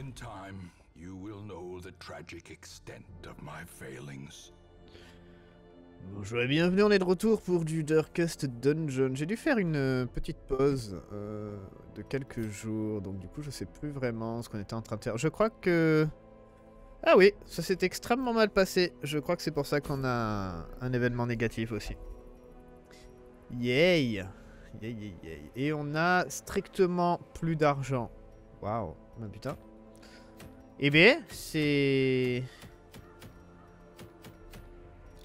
In time, you will know the tragic extent of my failings. Bonjour et bienvenue, on est de retour pour du Darkest Dungeon. J'ai dû faire une euh, petite pause euh, de quelques jours, donc du coup je sais plus vraiment ce qu'on était en train de faire. Je crois que... Ah oui, ça s'est extrêmement mal passé. Je crois que c'est pour ça qu'on a un événement négatif aussi. Yay Yay, yay, yay. Et on a strictement plus d'argent. Waouh, bah putain. Eh bien, c'est...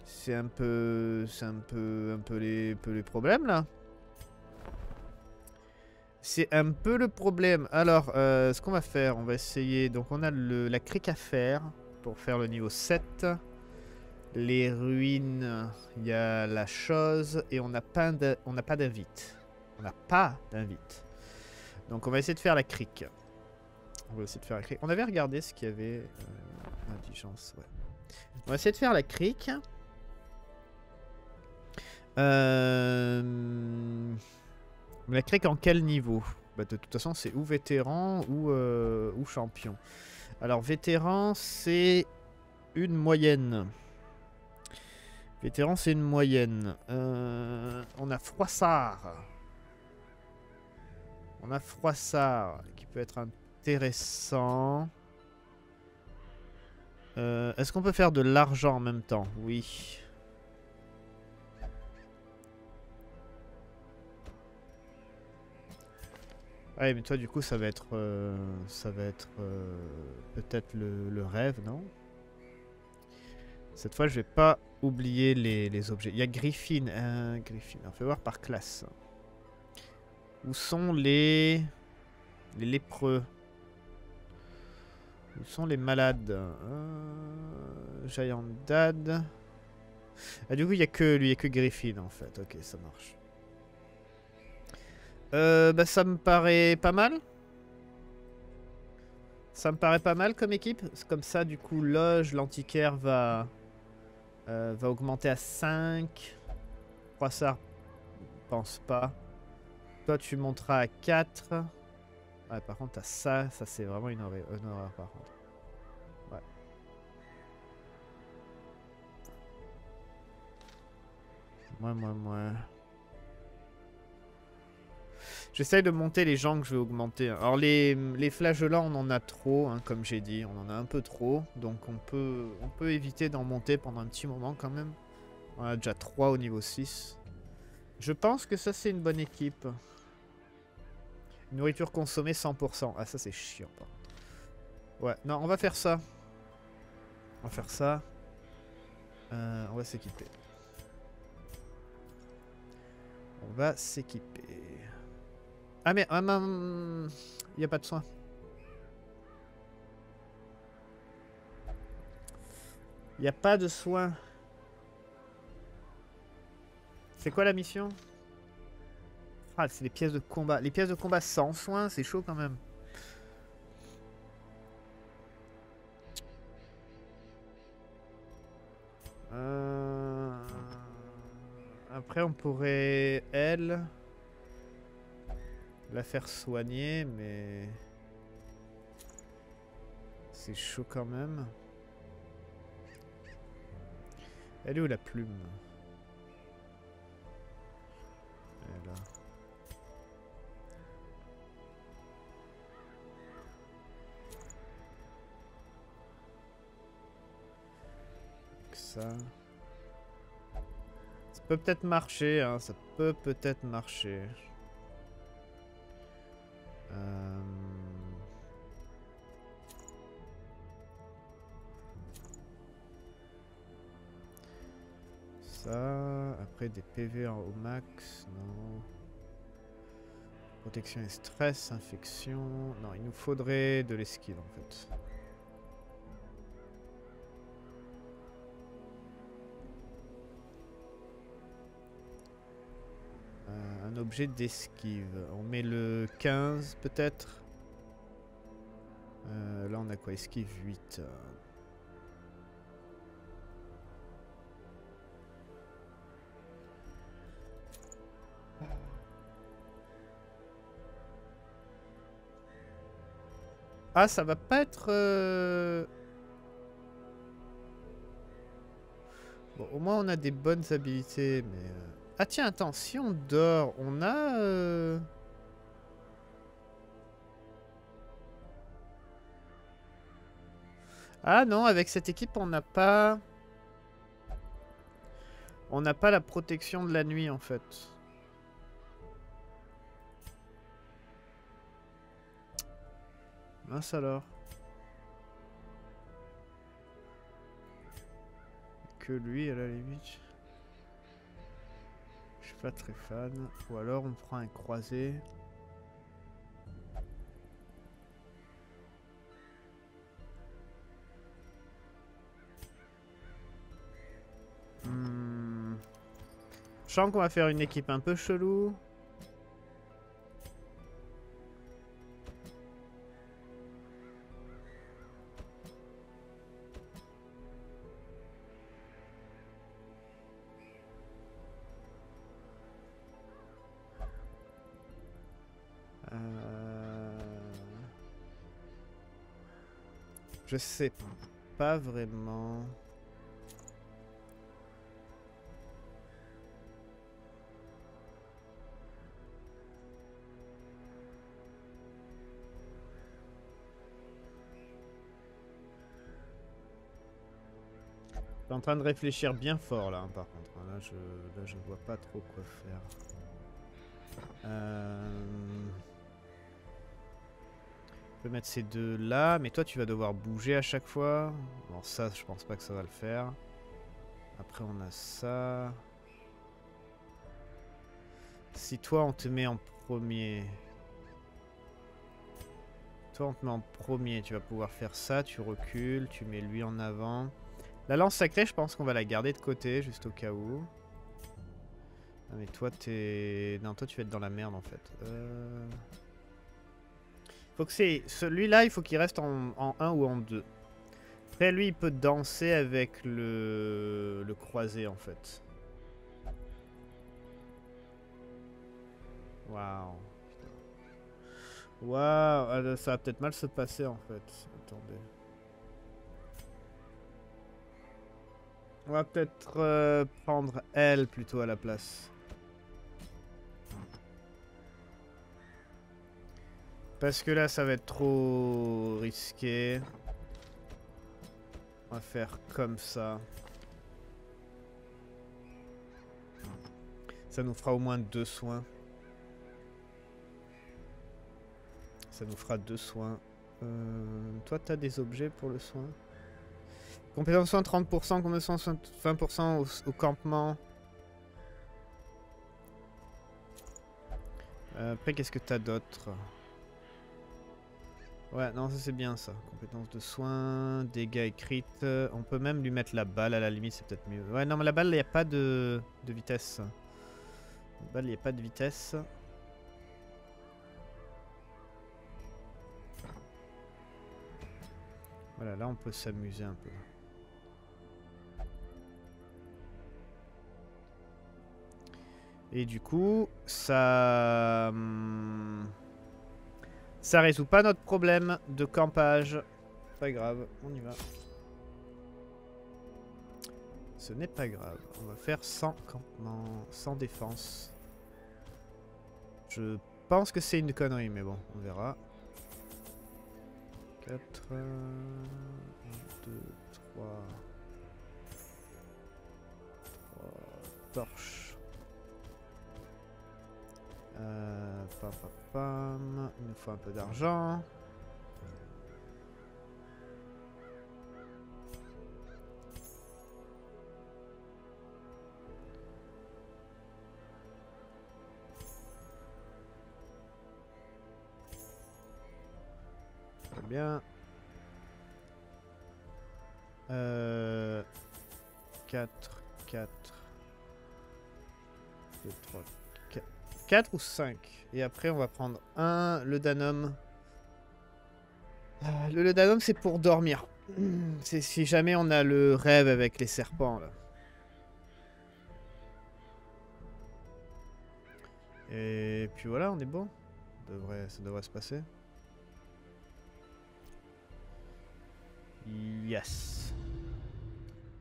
C'est un peu... C'est un peu... Un peu les, problèmes, là. C'est un peu le problème. Alors, euh, ce qu'on va faire, on va essayer... Donc, on a le, la crique à faire pour faire le niveau 7. Les ruines, il y a la chose. Et on n'a pas d'invite. On n'a pas d'invite. Donc, on va essayer de faire la crique. On va essayer de faire la crique. On avait regardé ce qu'il y avait. Euh, indigence. On va essayer de faire la crique. Euh... La crique en quel niveau? Bah, De toute façon, c'est ou vétéran ou, euh, ou champion. Alors, vétéran, c'est une moyenne. Vétéran, c'est une moyenne. Euh, on a Froissart. On a Froissart, qui peut être intéressant. Euh, Est-ce qu'on peut faire de l'argent en même temps? Oui. Ouais, mais toi, du coup, ça va être, euh, ça va être euh, peut-être le, rêve, non? Cette fois, je vais pas oublier les, les objets. Il y a Griffin. Euh, Griffin. On fait voir par classe. Où sont les, les lépreux? Où sont les malades euh, Giant Dad. Ah, du coup, il n'y a que lui, il n'y a que Griffin, en fait. Ok, ça marche. Euh, bah ça me paraît pas mal. Ça me paraît pas mal comme équipe. Comme ça, du coup, loge, l'antiquaire va, euh, va augmenter à 5. Croissard, pense pas. Toi, tu monteras à 4. Ouais, par contre, t'as ça. Ça, c'est vraiment une horreur, une horreur, par contre. Moi, moi, moi. J'essaye de monter les gens que je vais augmenter. Alors les, les flageolants, on en a trop, hein, comme j'ai dit. On en a un peu trop. Donc on peut, on peut éviter d'en monter pendant un petit moment quand même. On a déjà 3 au niveau 6. Je pense que ça c'est une bonne équipe. Nourriture consommée 100%. Ah ça c'est chiant. Ouais, non, on va faire ça. On va faire ça. Euh, on va s'équiper. Va s'équiper. Ah mais il um, n'y a pas de soin. Il n'y a pas de soin. C'est quoi la mission? Ah, c'est les pièces de combat. Les pièces de combat sans soin, c'est chaud quand même. On pourrait... Elle la faire soigner, mais... C'est chaud quand même. Elle est où la plume? Elle. Peut peut-être marcher, hein. Ça peut peut-être marcher. Euh... Ça, après des PV au max, non. Protection et stress, infection. Non, il nous faudrait de l'esquive en fait. Un objet d'esquive. On met le 15 peut-être? Euh, là on a quoi? Esquive 8. Ah, ça va pas être... euh, Bon, au moins on a des bonnes habilités, mais... euh, Ah tiens, attends, si on dort, on a... euh, Ah non, avec cette équipe, on n'a pas... On n'a pas la protection de la nuit, en fait. Mince alors. Que lui, à la limite. Pas très fan. Ou alors on prend un croisé. Hmm. Je sens qu'on va faire une équipe un peu chelou. Je sais pas vraiment. En train de réfléchir bien fort là, hein, par contre. Là je, là, je vois pas trop quoi faire. Euh... On peut mettre ces deux là, mais toi tu vas devoir bouger à chaque fois. Bon, ça, je pense pas que ça va le faire. Après, on a ça. Si toi on te met en premier. Toi on te met en premier, tu vas pouvoir faire ça, tu recules, tu mets lui en avant. La lance sacrée, je pense qu'on va la garder de côté, juste au cas où. Ah, mais toi, t'es... Non, toi, tu vas être dans la merde, en fait. Euh... Faut que c'est... Celui-là, il faut qu'il reste en... en 1 ou en 2. Après, lui, il peut danser avec le... Le croisé, en fait. Waouh. Waouh. Ah, Ça va peut-être mal se passer, en fait. Attendez. On va peut-être euh, prendre elle plutôt à la place. Parce que là, ça va être trop risqué. On va faire comme ça. Ça nous fera au moins deux soins. Ça nous fera deux soins. Euh, toi, t'as des objets pour le soin? Compétence soin 30%, compétence 20% au, au campement. Euh, après, qu'est-ce que t'as d'autre? Ouais, non, ça c'est bien ça. Compétence de soin, dégâts et crit. Euh, On peut même lui mettre la balle à la limite, c'est peut-être mieux. Ouais, non, mais la balle, il n'y a pas de, de vitesse. La balle, il n'y a pas de vitesse. Voilà, là on peut s'amuser un peu. Et du coup, ça... Ça résout pas notre problème de campage. Pas grave, on y va. Ce n'est pas grave. On va faire sans campement, sans défense. Je pense que c'est une connerie, mais bon, on verra. 4, 1, 2, 3, 3, torches. Euh, pam, pam, pam. Il nous faut un peu d'argent. Très bien. Euh, 4, 4, 2, 3, 4. 4 ou 5. Et après, on va prendre un, le Danum. Euh, le Danum, c'est pour dormir. C'est si jamais on a le rêve avec les serpents, là. Et puis voilà, on est bon. Devrait, ça devrait se passer. Yes.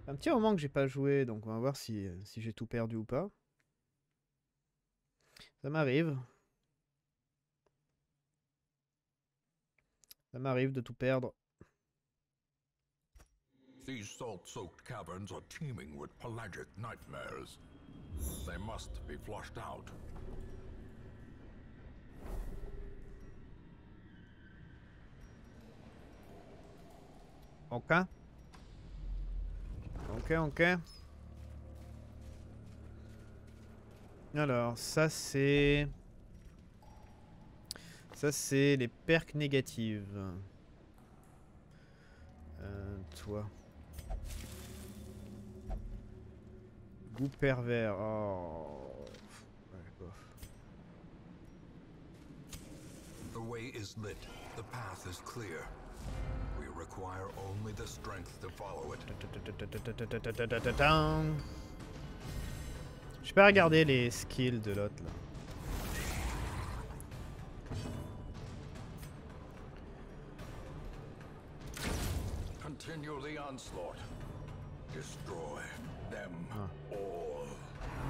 Un petit moment que j'ai pas joué, donc on va voir si j'ai tout perdu ou pas. Ça m'arrive. Ça m'arrive de tout perdre. These salt-soaked caverns are teeming with pelagic nightmares. They must be flushed out. Ok. Ok, ok. Alors, ça c'est... Ça c'est les perks négatives. Euh, toi. Goût pervers. Oh. The way is lit. The path is clear. We require only the strength to follow it. Je peux regarder les skills de l'autre là. Ah.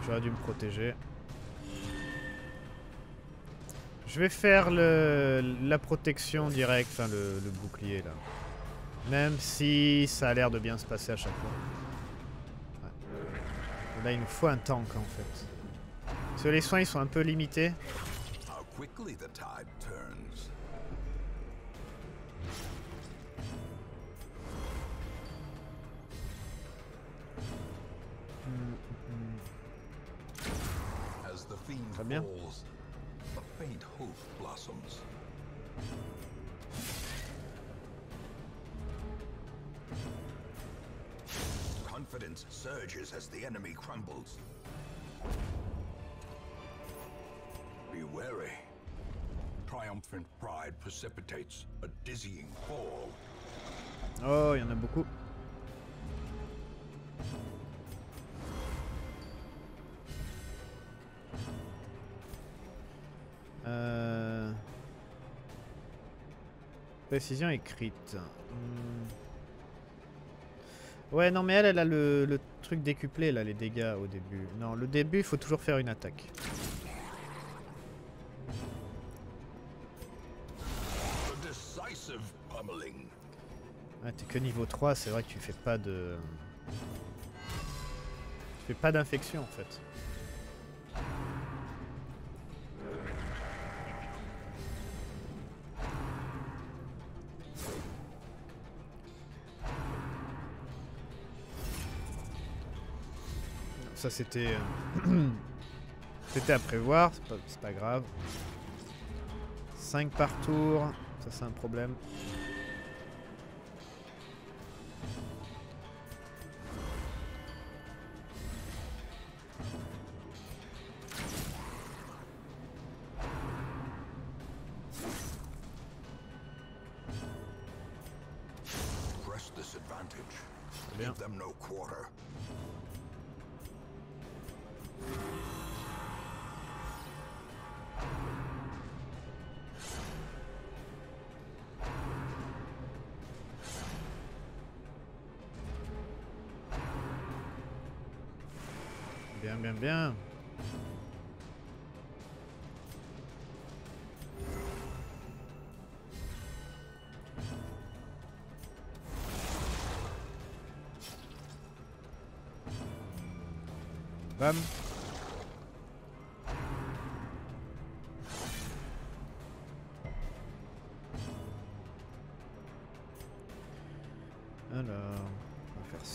J'aurais dû me protéger. Je vais faire le, la protection directe, enfin le, le bouclier là. Même si ça a l'air de bien se passer à chaque fois. Là il nous faut un tank en fait. Parce que les soins ils sont un peu limités. How quickly Confidence surges as the enemy crumbles. Be wary. Triumphant pride precipitates a dizzying fall. Oh, il a beaucoup. Euh... Précision écrite. Hmm. Ouais, non, mais elle, elle a le, le truc décuplé, là, les dégâts au début. Non, le début, il faut toujours faire une attaque. A decisive pummeling. Ouais, t'es que niveau 3, c'est vrai que tu fais pas de... Tu fais pas d'infection, en fait. Ça, c'était... euh, c'était à prévoir, c'est pas, pas grave. 5 par tour, ça c'est un problème.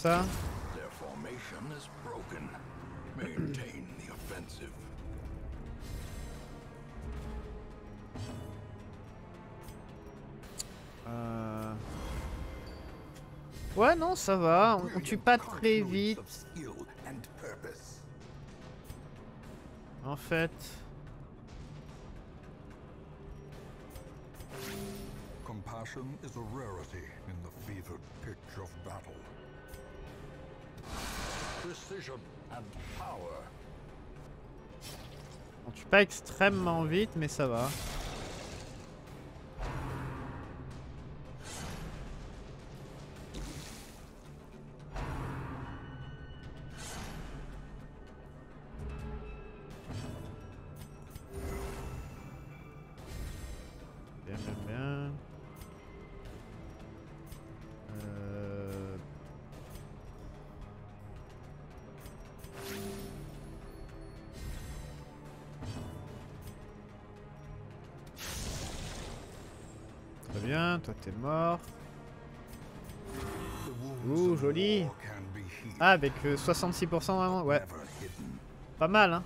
On va faire ça. Their formation is broken. Maintain the offensive. Euh... Ouais, non, ça va. On, on tue pas très Confluence vite. of skill and purpose. En fait, Compassion is a rarity in the fevered pitch of battle. Precision and power. on tue pas extrêmement vite, mais ça va. T'es mort. Ouh, joli. Ah, avec euh, 66% vraiment. Ouais, pas mal, hein.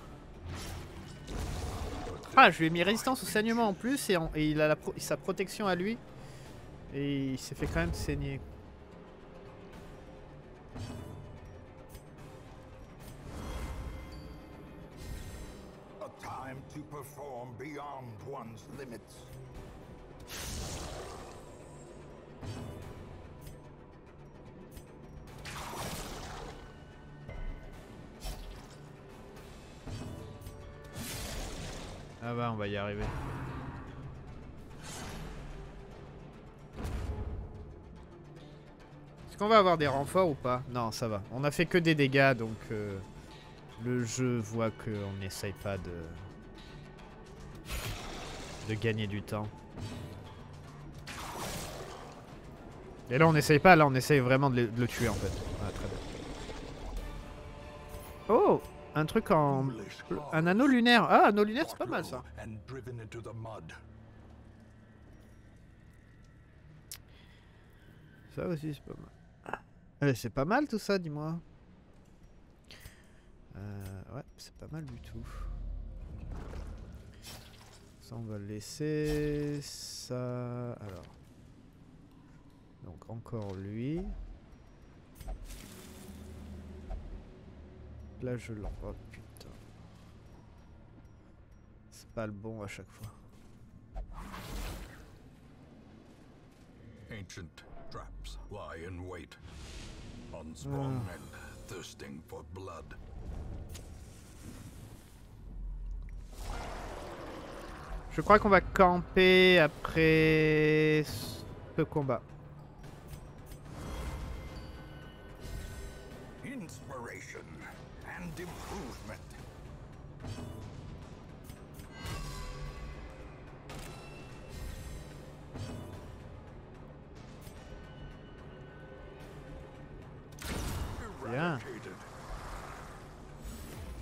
Ah, je lui ai mis résistance au saignement en plus et il a la pro- sa protection à lui. Et il s'est fait quand même saigner. A time to perform beyond one's limits. Bah, on va y arriver. Est-ce qu'on va avoir des renforts ou pas? Non, ça va. On a fait que des dégâts, donc euh, le jeu voit qu'on n'essaye pas de de gagner du temps. Et là, on n'essaye pas. Là, on essaye vraiment de le, de le tuer en fait. Ah, très bien. Oh, un truc en un anneau lunaire. Ah, anneau lunaire, c'est pas mal ça. Ça aussi, c'est pas mal. Eh, c'est pas mal tout ça, dis-moi. Euh, ouais, c'est pas mal du tout. Ça, on va le laisser. Ça. Alors. Donc, encore lui. Là, je l'en. Oh putain. C'est pas le bon à chaque fois. Ancient traps lie in wait. Unsprung Ah. and thirsting for blood. Je crois qu'on va camper après ce combat.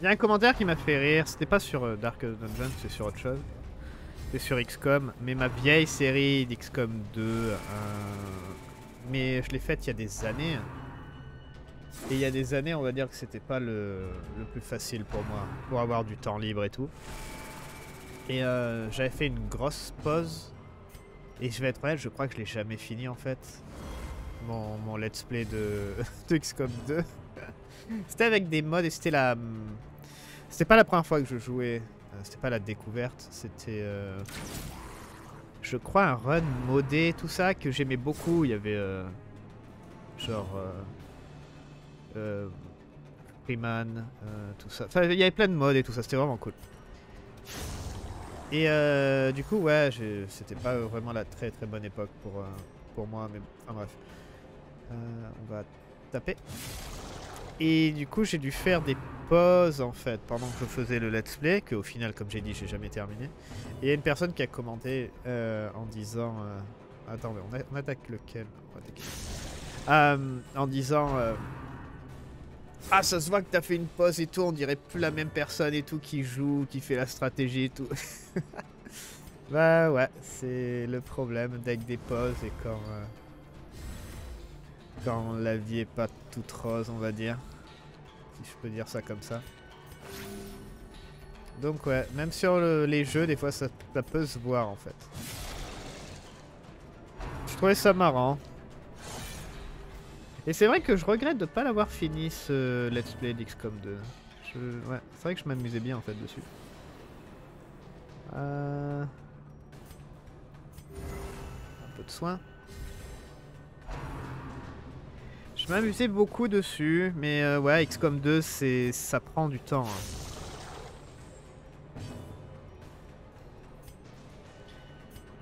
Il y a un commentaire qui m'a fait rire, c'était pas sur euh, Dark Dungeon, c'est sur autre chose. C'est sur XCOM, mais ma vieille série d'XCOM 2, euh, mais je l'ai faite il y a des années. Et il y a des années, on va dire que c'était pas le, le plus facile pour moi, pour avoir du temps libre et tout. Et euh, j'avais fait une grosse pause. Et je vais être honnête, je crois que je l'ai jamais fini en fait. Mon, mon let's play de, de XCOM 2. C'était avec des mods et c'était la. C'était pas la première fois que je jouais. euh, C'était pas la découverte. C'était. euh, Je crois un run modé, tout ça, que j'aimais beaucoup. Il y avait. euh, Genre. Freeman, tout ça. Enfin, il y avait plein de mods et tout ça. C'était vraiment cool. Et du coup, ouais, c'était pas vraiment la très très bonne époque pour, pour moi. Mais enfin, bref. On va taper. Et du coup, j'ai dû faire des pauses en fait pendant que je faisais le let's play, que au final, comme j'ai dit, j'ai jamais terminé. Et il y a une personne qui a commenté euh, en disant. euh, Attendez, on, attaque lequel? Euh, En disant. ah, ça se voit que t'as fait une pause et tout, on dirait plus la même personne et tout qui joue, qui fait la stratégie et tout. bah ouais, c'est le problème avec des pauses et quand. quand la vie est pas toute rose, on va dire. Je peux dire ça comme ça. Donc ouais, même sur le- les jeux, des fois ça, peut se voir en fait. Je trouvais ça marrant. Et c'est vrai que je regrette de pas l'avoir fini ce let's play d'XCOM 2. Je... Ouais, c'est vrai que je m'amusais bien en fait dessus. Euh... Un peu de soin. Je m'amusais beaucoup dessus, mais euh, ouais, XCOM 2, c'est ça prend du temps. hein.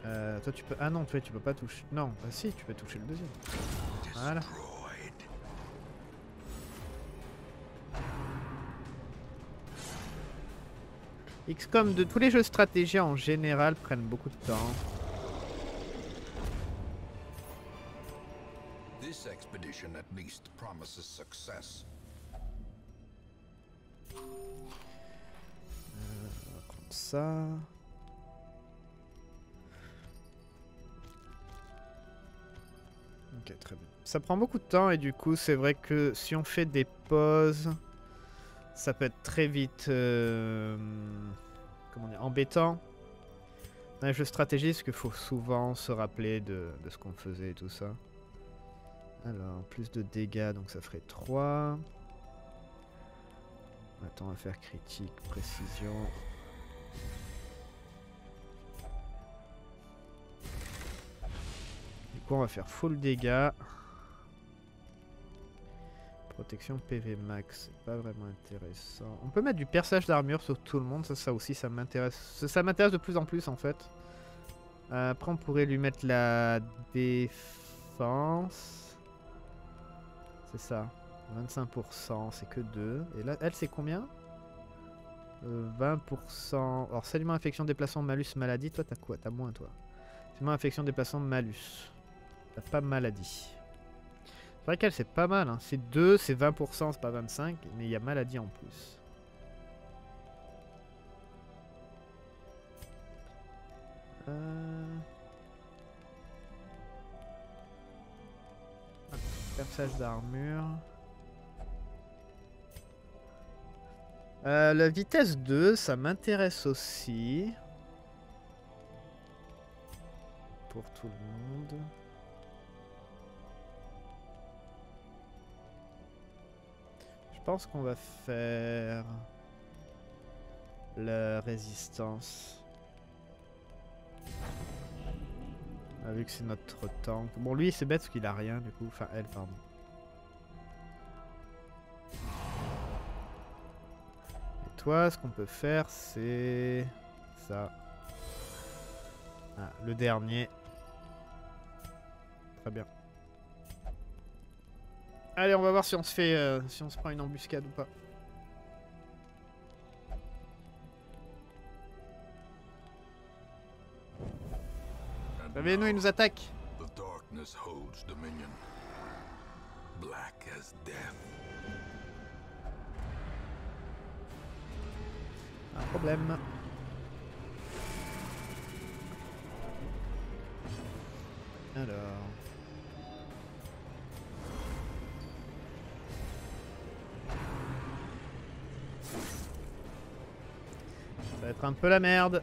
Euh, toi tu peux... Ah non, toi tu peux pas toucher... Non, bah si, tu peux toucher le deuxième. Voilà. XCOM 2, tous les jeux stratégie en général prennent beaucoup de temps. Comme ça. Ok, très bien. Ça prend beaucoup de temps et du coup, c'est vrai que si on fait des pauses, ça peut être très vite euh, comment dire, embêtant. Dans les jeux stratégiques, qu'il faut souvent se rappeler de ce qu'on faisait et tout ça. Alors, plus de dégâts, donc ça ferait 3. Attends, on va faire critique, précision. Du coup, on va faire full dégâts. Protection PV max, c'est pas vraiment intéressant. On peut mettre du perçage d'armure sur tout le monde, ça, ça aussi, ça m'intéresse. Ça, m'intéresse de plus en plus en fait. Après, on pourrait lui mettre la défense. C'est ça. 25%, c'est que 2. Et là, elle, c'est combien? Euh, 20%. Alors, salement, infection, déplacement, malus, maladie. Toi, t'as quoi? T'as moins, toi. Salement, infection, déplacement, malus. T'as pas maladie. C'est vrai qu'elle, c'est pas mal. Hein. C'est 2, c'est 20%, c'est pas 25. Mais il y a maladie en plus. Euh... Perçage d'armure. Euh, la vitesse 2, ça m'intéresse aussi. Pour tout le monde. Je pense qu'on va faire la résistance. Vu que c'est notre tank. Bon, lui, c'est bête parce qu'il a rien du coup. Enfin, elle, pardon. Et toi, ce qu'on peut faire, c'est ça. Ah, le dernier. Très bien. Allez, on va voir si on se fait, euh, si on se prend une embuscade ou pas. Réveillez-nous, il nous attaque. The darkness holds dominion. Black as death. Un problème. Alors. Ça va être un peu la merde.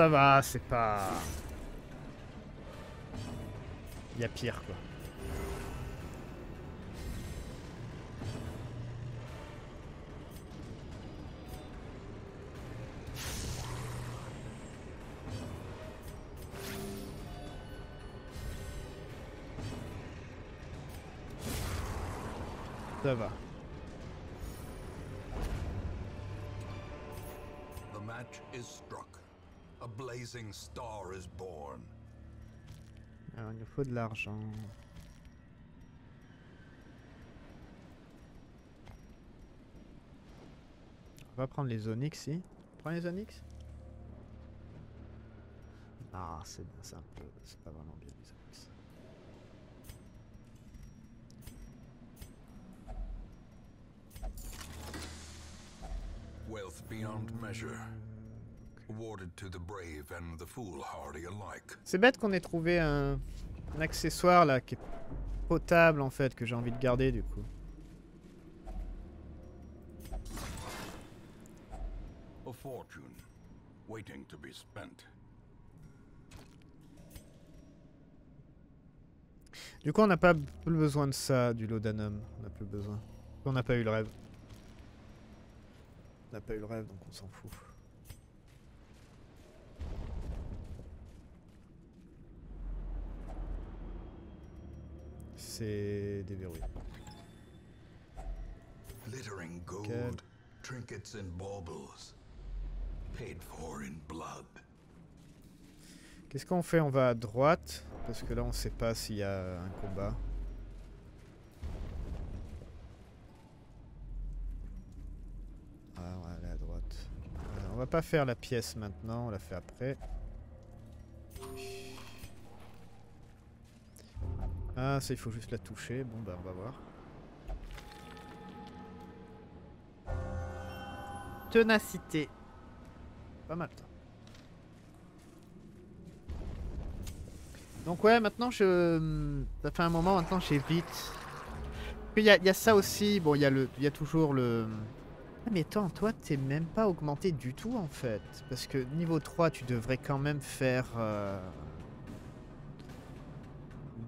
Ça va, c'est pas... Il y a pire, quoi. Ça va. Star is born. Alors, il nous faut de l'argent. On va prendre les onyx ici. Prends les onyx? Ah, c'est c'est un peu... C'est pas vraiment bien les onyx. Wealth beyond measure. C'est bête qu'on ait trouvé un, un accessoire là qui est potable en fait, que j'ai envie de garder du coup. A fortune waiting to be spent. Du coup, on n'a pas plus besoin de ça, du laudanum. On n'a plus besoin. On n'a pas eu le rêve. On n'a pas eu le rêve, donc on s'en fout. C'est déverrouillé. Glittering gold, trinkets and baubles, paid for in blood. Qu'est-ce qu'on fait? On va à droite, parce que là on sait pas s'il y a un combat. Ah, on va aller à droite. Euh, on va pas faire la pièce maintenant, on la fait après. Ah, ça il faut juste la toucher. Bon bah on va voir. Tenacité. Pas mal ça. Donc ouais, maintenant je... Ça fait un moment, maintenant j'évite. Il y, il y a ça aussi, bon il y, a le- il y a toujours le... Ah mais attends, toi t'es même pas augmenté du tout en fait. Parce que niveau 3 tu devrais quand même faire... euh,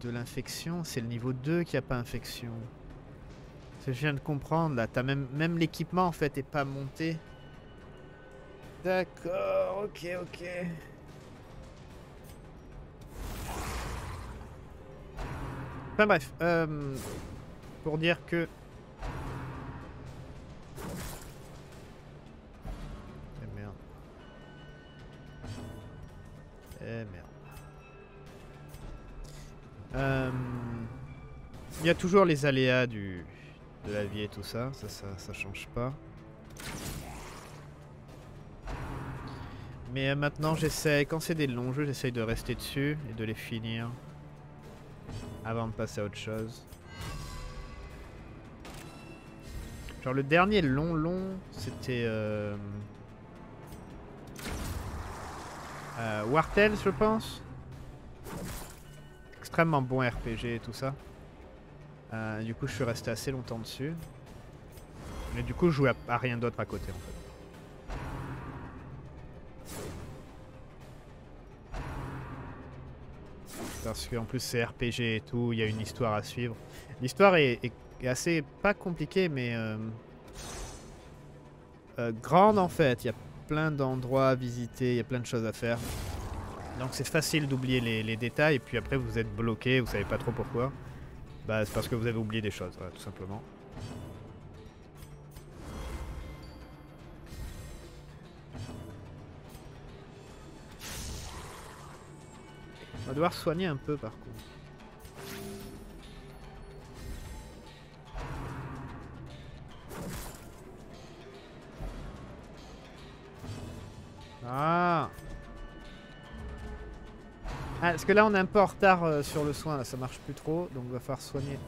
De l'infection, c'est le niveau 2 qui a pas infection. Je viens de comprendre là, t'as même, même l'équipement en fait est pas monté. D'accord, ok, ok. Enfin bref, euh, pour dire que... Eh merde. Eh merde. Euh, Il y a toujours les aléas du, de la vie et tout ça, ça, ça, change pas. Mais euh, maintenant j'essaie, quand c'est des longs jeux, j'essaye de rester dessus et de les finir avant de passer à autre chose. Genre le dernier long long, c'était euh, euh, Wartel je pense. Extrêmement bon RPG et tout ça. Euh, du coup je suis resté assez longtemps dessus. Mais du coup je jouais à, rien d'autre à côté en fait. Parce qu'en plus c'est RPG et tout, il y a une histoire à suivre. L'histoire est assez, pas compliquée, mais euh, euh, grande en fait. Il y a plein d'endroits à visiter, il y a plein de choses à faire. Donc c'est facile d'oublier les, détails, et puis après vous êtes bloqué, vous savez pas trop pourquoi. Bah c'est parce que vous avez oublié des choses, tout simplement. On va devoir soigner un peu par contre. Ah Ah, parce que là on est un peu en retard euh, sur le soin, là ça marche plus trop, donc va falloir soigner.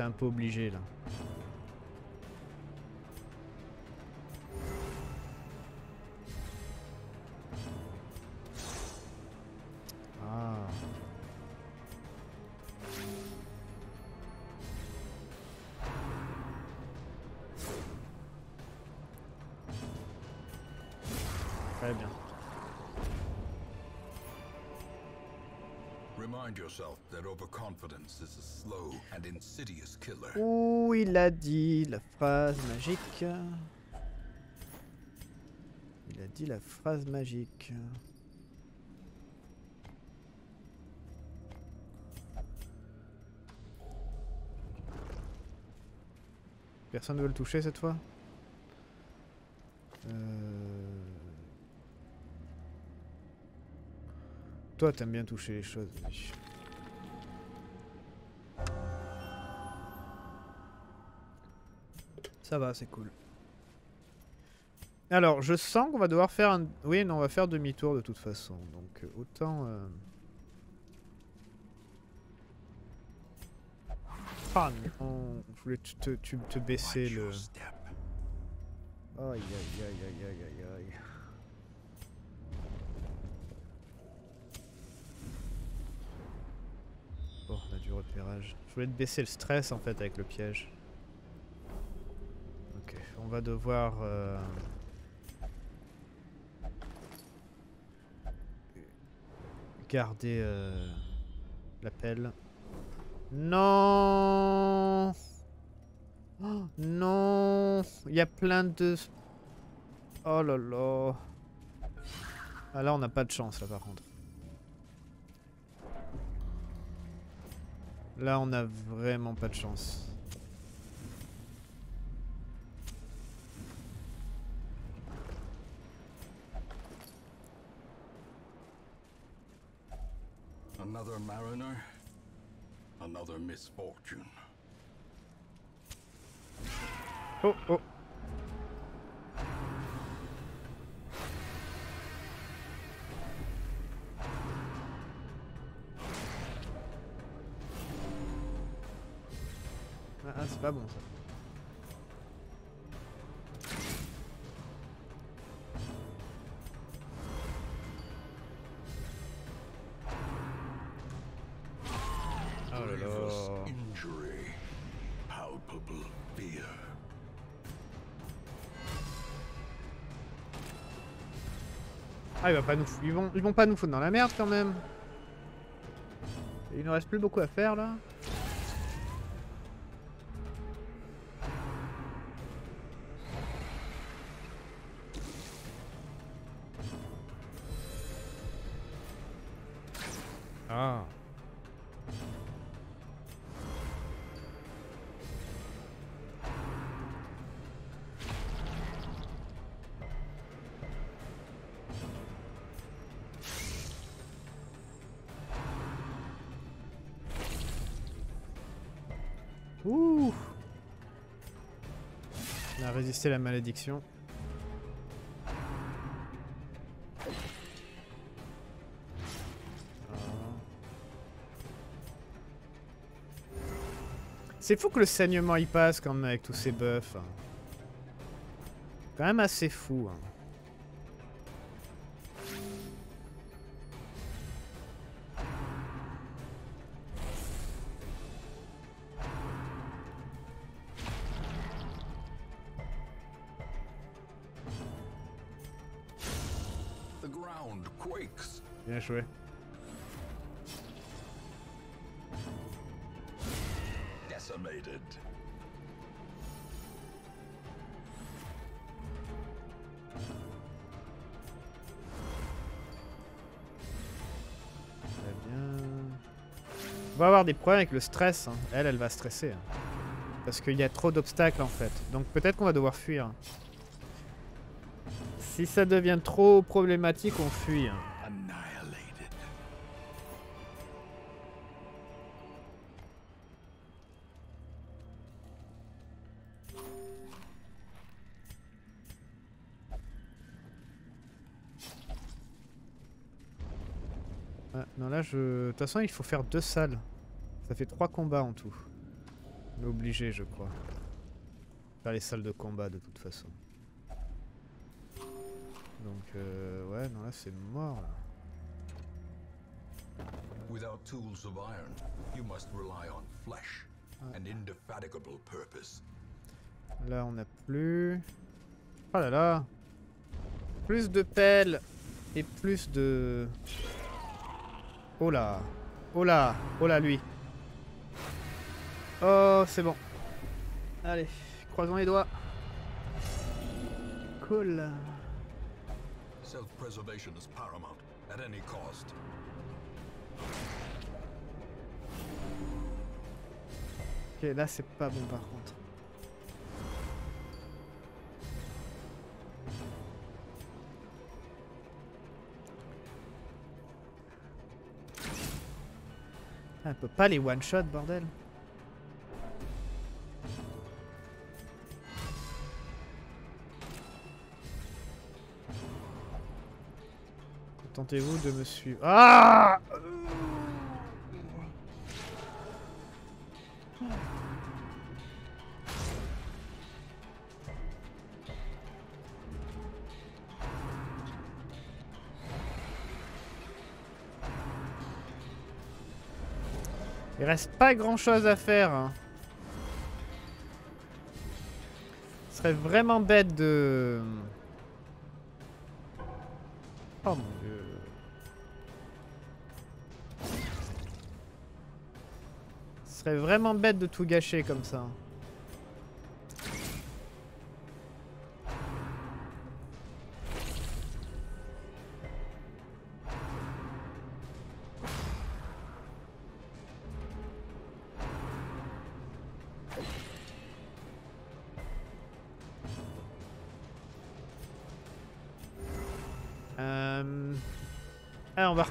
Un peu obligé là. Ouh, il a dit la phrase magique. Il a dit la phrase magique. Personne ne veut le toucher cette fois? Euh, Toi, t'aimes bien toucher les choses. oui. Ça va, c'est cool. Alors, je sens qu'on va devoir faire un... Oui, non, on va faire demi-tour de toute façon. Donc, euh, autant... Euh... Ah, non. Je voulais te, te, baisser le... Aïe, aïe, aïe, aïe, aïe, aïe, aïe. Bon, on a du repérage. Je voulais te baisser le stress, en fait, avec le piège. On va devoir... euh, Garder euh, la pelle. Non Oh, Non Il y a plein de... Oh là là Ah là on n'a pas de chance là par contre. Là on a vraiment pas de chance. Another mariner, another misfortune. Oh oh Ah, ah, c'est pas bon ça. Ah, pas nous ils vont, ils vont pas nous foutre dans la merde quand même. Il nous reste plus beaucoup à faire là. Résisté à la malédiction. C'est fou que le saignement y passe quand même avec tous ces buffs. hein. Quand même assez fou. hein. Decimated. On va avoir des problèmes avec le stress. hein. Elle, elle va stresser. hein. Parce qu'il y a trop d'obstacles en fait. Donc peut-être qu'on va devoir fuir. Si ça devient trop problématique, on fuit. hein. Toute façon, il faut faire deux salles. Ça fait trois combats en tout. On est obligé, je crois. Faire les salles de combat de toute façon. Donc, euh, ouais, non là, c'est mort là. Without tools of iron, you must rely on flesh and indefatigable purpose. Là, on n'a plus. Oh là là Plus de pelles et plus de. Oh là Oh là Oh là, lui Oh, c'est bon. Allez, croisons les doigts. Cool. Self-preservation is paramount at any cost. Ok, là, c'est pas bon par contre. Elle peut pas les one-shot, bordel. Tentez-vous de me suivre. Ah pas grand chose à faire. Ce serait vraiment bête de... Oh mon dieu. Ce serait vraiment bête de tout gâcher comme ça.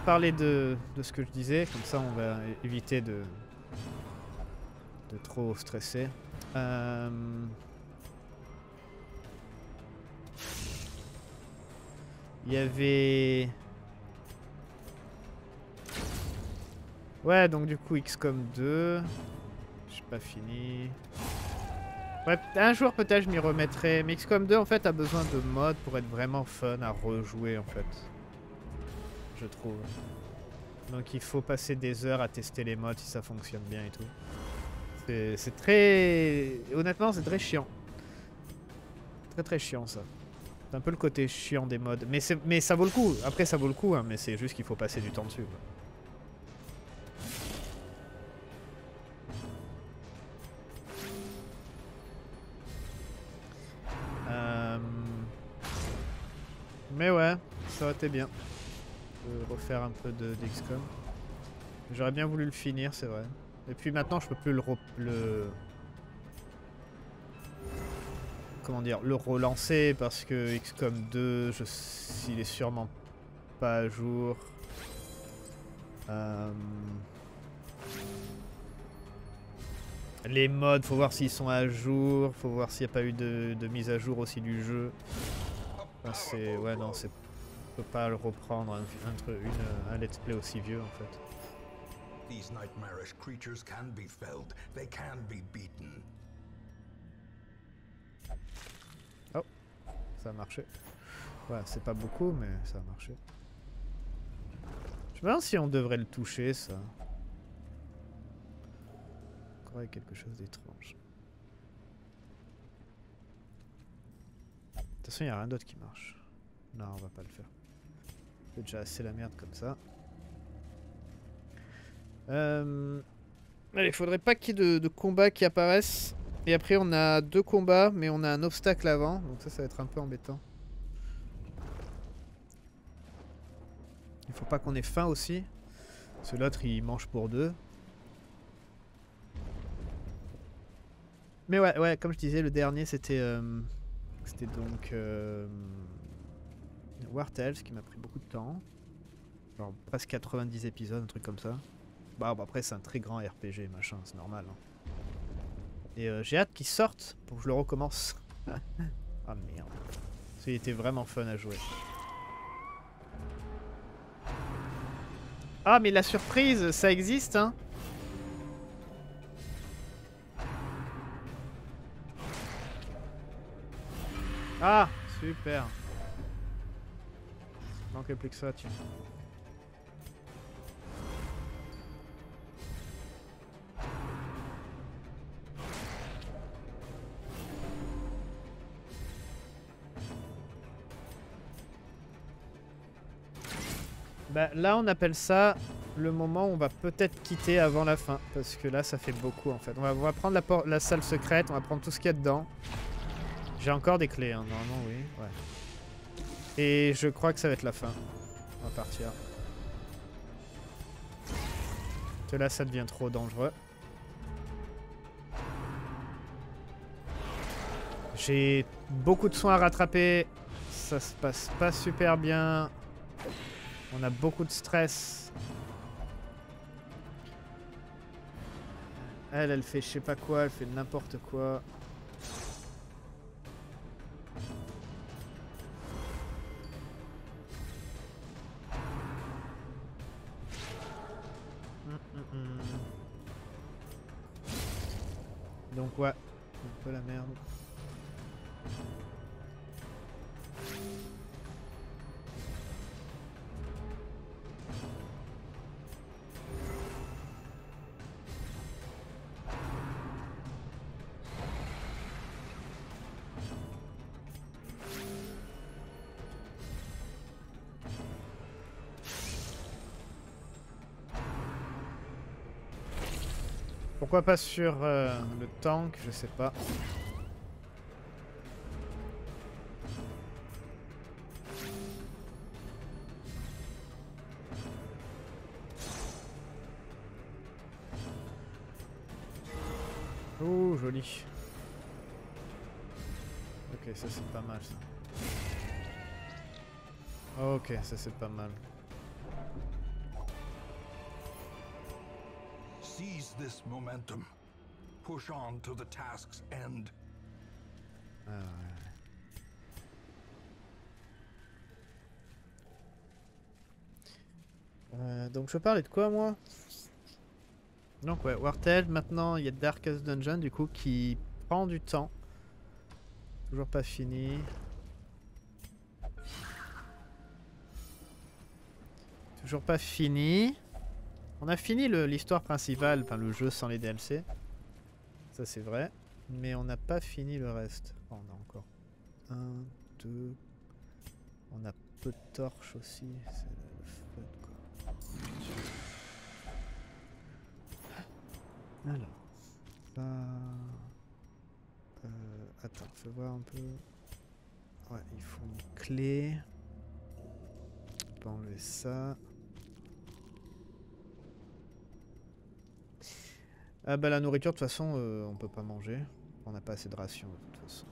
Reparler de, de ce que je disais, comme ça on va éviter de, de trop stresser. Euh, Il y avait... Ouais, donc du coup XCOM 2. J'ai pas fini. Ouais, un jour peut-être je m'y remettrai. Mais XCOM 2 en fait a besoin de modes pour être vraiment fun à rejouer en fait. Je trouve. Donc il faut passer des heures à tester les modes si ça fonctionne bien et tout. C'est- très... Honnêtement c'est très chiant. Très très chiant ça. C'est un peu le côté chiant des modes. Mais, ça vaut le coup. Après ça vaut le coup, hein, mais c'est juste qu'il faut passer du temps dessus. Euh, Mais ouais, ça aurait été bien refaire un peu de d'XCOM. J'aurais bien voulu le finir, c'est vrai. Et puis maintenant, je peux plus le, le... comment dire, le relancer parce que XCOM 2, je... il est sûrement pas à jour. Euh, Les modes, faut voir s'ils sont à jour, faut voir s'il n'y a pas eu de, de mise à jour aussi du jeu. Enfin, c'est ouais non, c'est pas le reprendre un, une- un let's play aussi vieux en fait. These nightmarish creatures can be felled. They can be beaten. Ça a marché. Ouais, c'est pas beaucoup, mais ça a marché. Je me demande si on devrait le toucher, ça. Encore avec quelque chose d'étrange. De toute façon, il n'y a rien d'autre qui marche. Non, on va pas le faire. C'est déjà assez la merde comme ça. Euh... Allez, faudrait pas qu'il y ait de, de combats qui apparaissent. Et après, on a deux combats, mais on a un obstacle avant. Donc ça, ça va être un peu embêtant. Il faut pas qu'on ait faim aussi. Parce que l'autre, il mange pour deux. Mais ouais, ouais, comme je disais, le dernier, c'était... euh, c'était donc... Euh, War Tales, qui m'a pris beaucoup de temps. Genre presque 90 épisodes, un truc comme ça. Bah, bon, après, c'est un très grand RPG, machin, c'est normal. hein. Et euh, j'ai hâte qu'il sorte pour que je le recommence. ah merde. Qu'il était vraiment fun à jouer. Ah mais la surprise, ça existe hein Ah, super. Manquait plus que ça, tiens. Bah, là, on appelle ça le moment où on va peut-être quitter avant la fin. Parce que là, ça fait beaucoup en fait. On va, prendre la, la salle secrète, on va prendre tout ce qu'il y a dedans. J'ai encore des clés, hein, normalement, oui. Ouais. Et je crois que ça va être la fin. On va partir. Parce là, ça devient trop dangereux. J'ai beaucoup de soins à rattraper. Ça se passe pas super bien. On a beaucoup de stress. Elle, elle fait je sais pas quoi, elle fait n'importe quoi. Donc ouais, un peu la merde. Pourquoi pas sur euh, le tank Je sais pas. Oh, joli. Ok, ça c'est pas mal ça. Ok, ça c'est pas mal. This momentum. Push on to the task's end. Ah. Euh, donc je parlais de quoi moi? Donc ouais, Wartel, maintenant il y a Darkest Dungeon du coup qui prend du temps. Toujours pas fini. Toujours pas fini. On a fini l'histoire principale, enfin le jeu sans les DLC. Ça c'est vrai. Mais on n'a pas fini le reste. Oh, on a encore un, deux. On a peu de torches aussi. C'est le fun quoi. Alors. Pas. Euh, attends, fais voir un peu. Ouais, il faut une clé. On peut enlever ça. Ah bah la nourriture de toute façon euh, on peut pas manger. On n'a pas assez de rations de toute façon.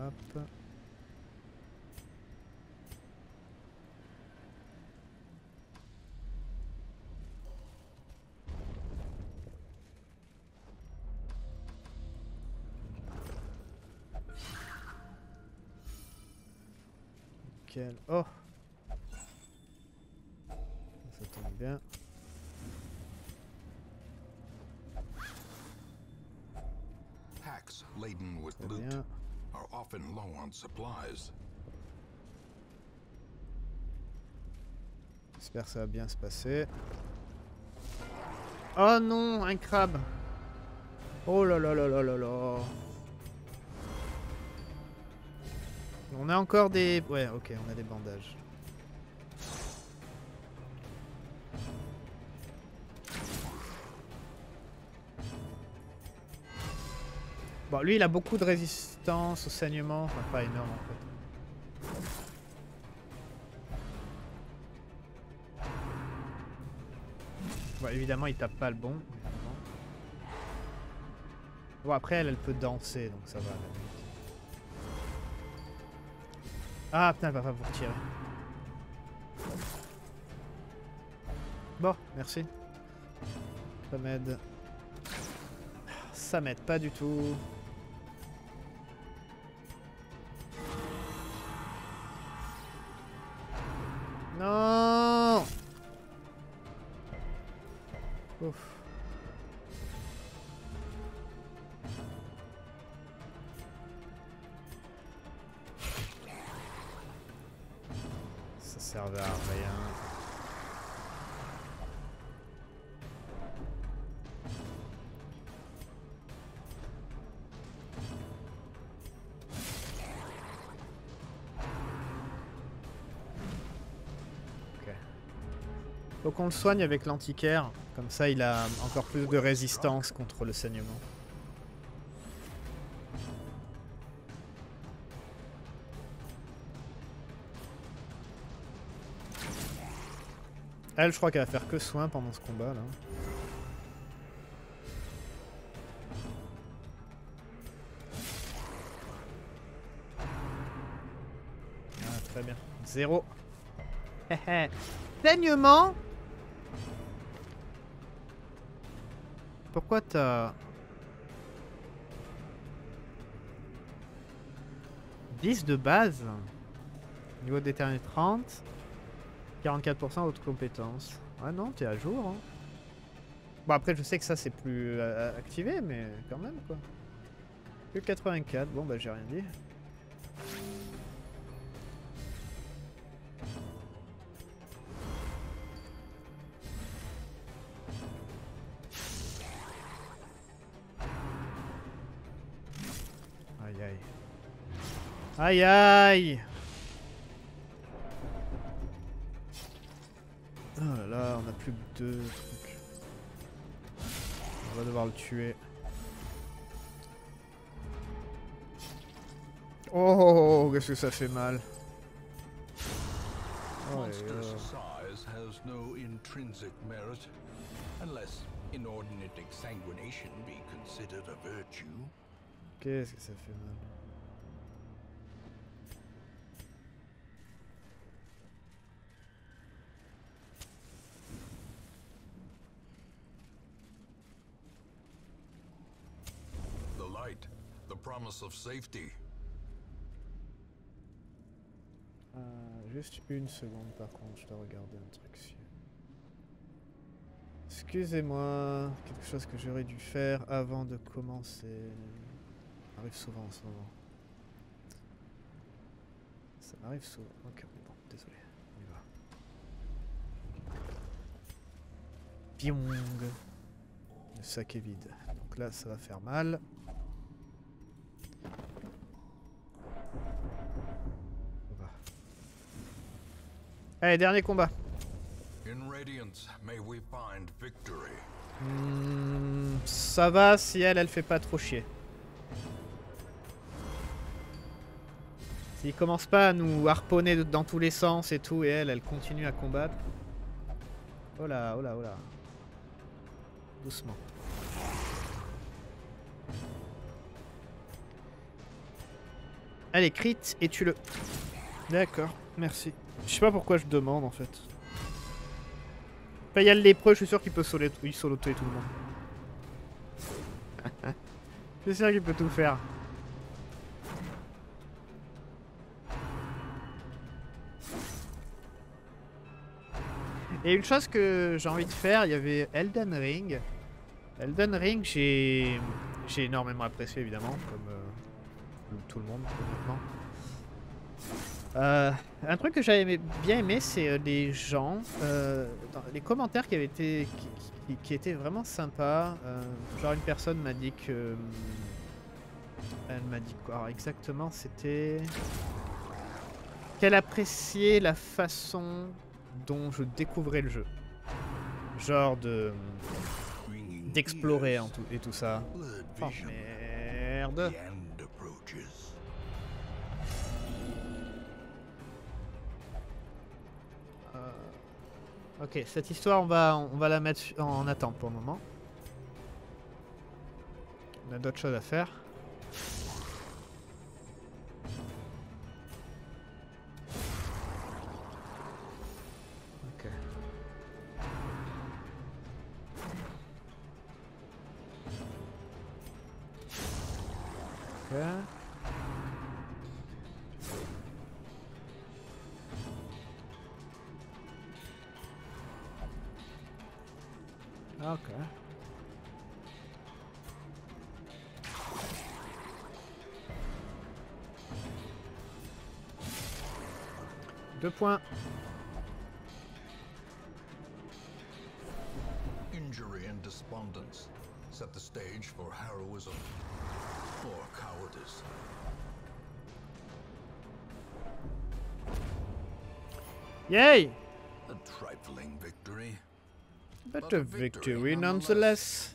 Hop. Oh Ça tombe bien. J'espère que ça va bien se passer. Oh non, un crabe. Oh là là là là là là. On a encore des... Ouais, ok, on a des bandages. Lui, il a beaucoup de résistance au saignement. Enfin, pas énorme, en fait. Bon, évidemment, il tape pas le bon. Bon, après, elle, elle peut danser, donc ça va. Ah, putain, elle va pas vous retirer. Bon, merci. Ça m'aide. Ça m'aide pas du tout. Qu'on le soigne avec l'antiquaire, comme ça il a encore plus de résistance contre le saignement. Elle, je crois qu'elle va faire que soin pendant ce combat là. Ah, très bien. Zéro. Saignement Pourquoi t'as... 10 de base Niveau déterminé 30 44% autres compétences. Ah non, t'es à jour. Hein. Bon après je sais que ça c'est plus euh, activé mais quand même quoi. Que 84, bon bah j'ai rien dit. Aïe aïe Oh là là, on a plus que deux trucs. On va devoir le tuer. Oh, qu'est-ce que ça fait mal. Oh, size has no intrinsic merit, unless inordinate exsanguination be considered a virtue. Qu'est-ce que ça fait mal. The light, Euh, juste une seconde par contre, je dois regarder un truc. Excusez-moi, quelque chose que j'aurais dû faire avant de commencer. Ça arrive souvent en ce moment. Ça m'arrive souvent. Ok, bon, désolé. On y va. Piong. Le sac est vide. Donc là, ça va faire mal. Allez, dernier combat. In Radiance, may we find victory. Hmm, ça va si elle, elle fait pas trop chier. S'il commence pas à nous harponner dans tous les sens et tout, et elle, elle continue à combattre. Oh là, oh là, oh là. Doucement. Allez, crit et tue-le. D'accord, merci. Je sais pas pourquoi je demande en fait. Enfin, il y a le lépreux, je suis sûr qu'il peut solo tout le monde. je suis sûr qu'il peut tout faire. Et une chose que j'ai envie de faire, il y avait Elden Ring. Elden Ring, j'ai j'ai énormément apprécié évidemment, comme, euh, comme tout le monde honnêtement. Euh, un truc que j'avais bien aimé, c'est euh, les gens, euh, les commentaires qui avaient été, qui, étaient vraiment sympas. Genre une personne m'a dit que, elle m'a dit quoi? Exactement C'était qu'elle appréciait la façon dont je découvrais le jeu, genre de d'explorer et tout ça. Oh merde. Ok, cette histoire, on va, on va la mettre en attente pour le moment. On a d'autres choses à faire. Ok. Ok. Deux points. Injury and despondence set the stage for heroism or cowardice. Yay! A trifling victory. But But a victory victory nonetheless.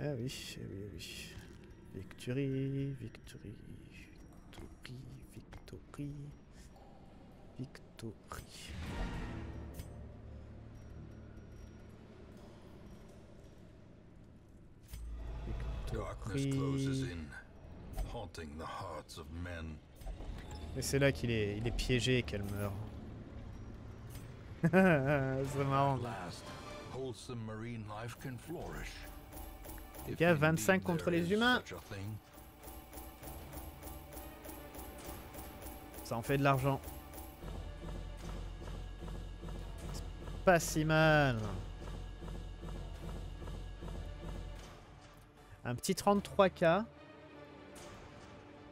Ah oui, eh oui, eh oui. Victory, victory, victory, victory, Et c'est là qu'il est, il est piégé et qu'elle meurt. c'est marrant. If gars, indeed 25 contre les humains. a. Ça en fait de l'argent. Pas si mal. Un petit 33k.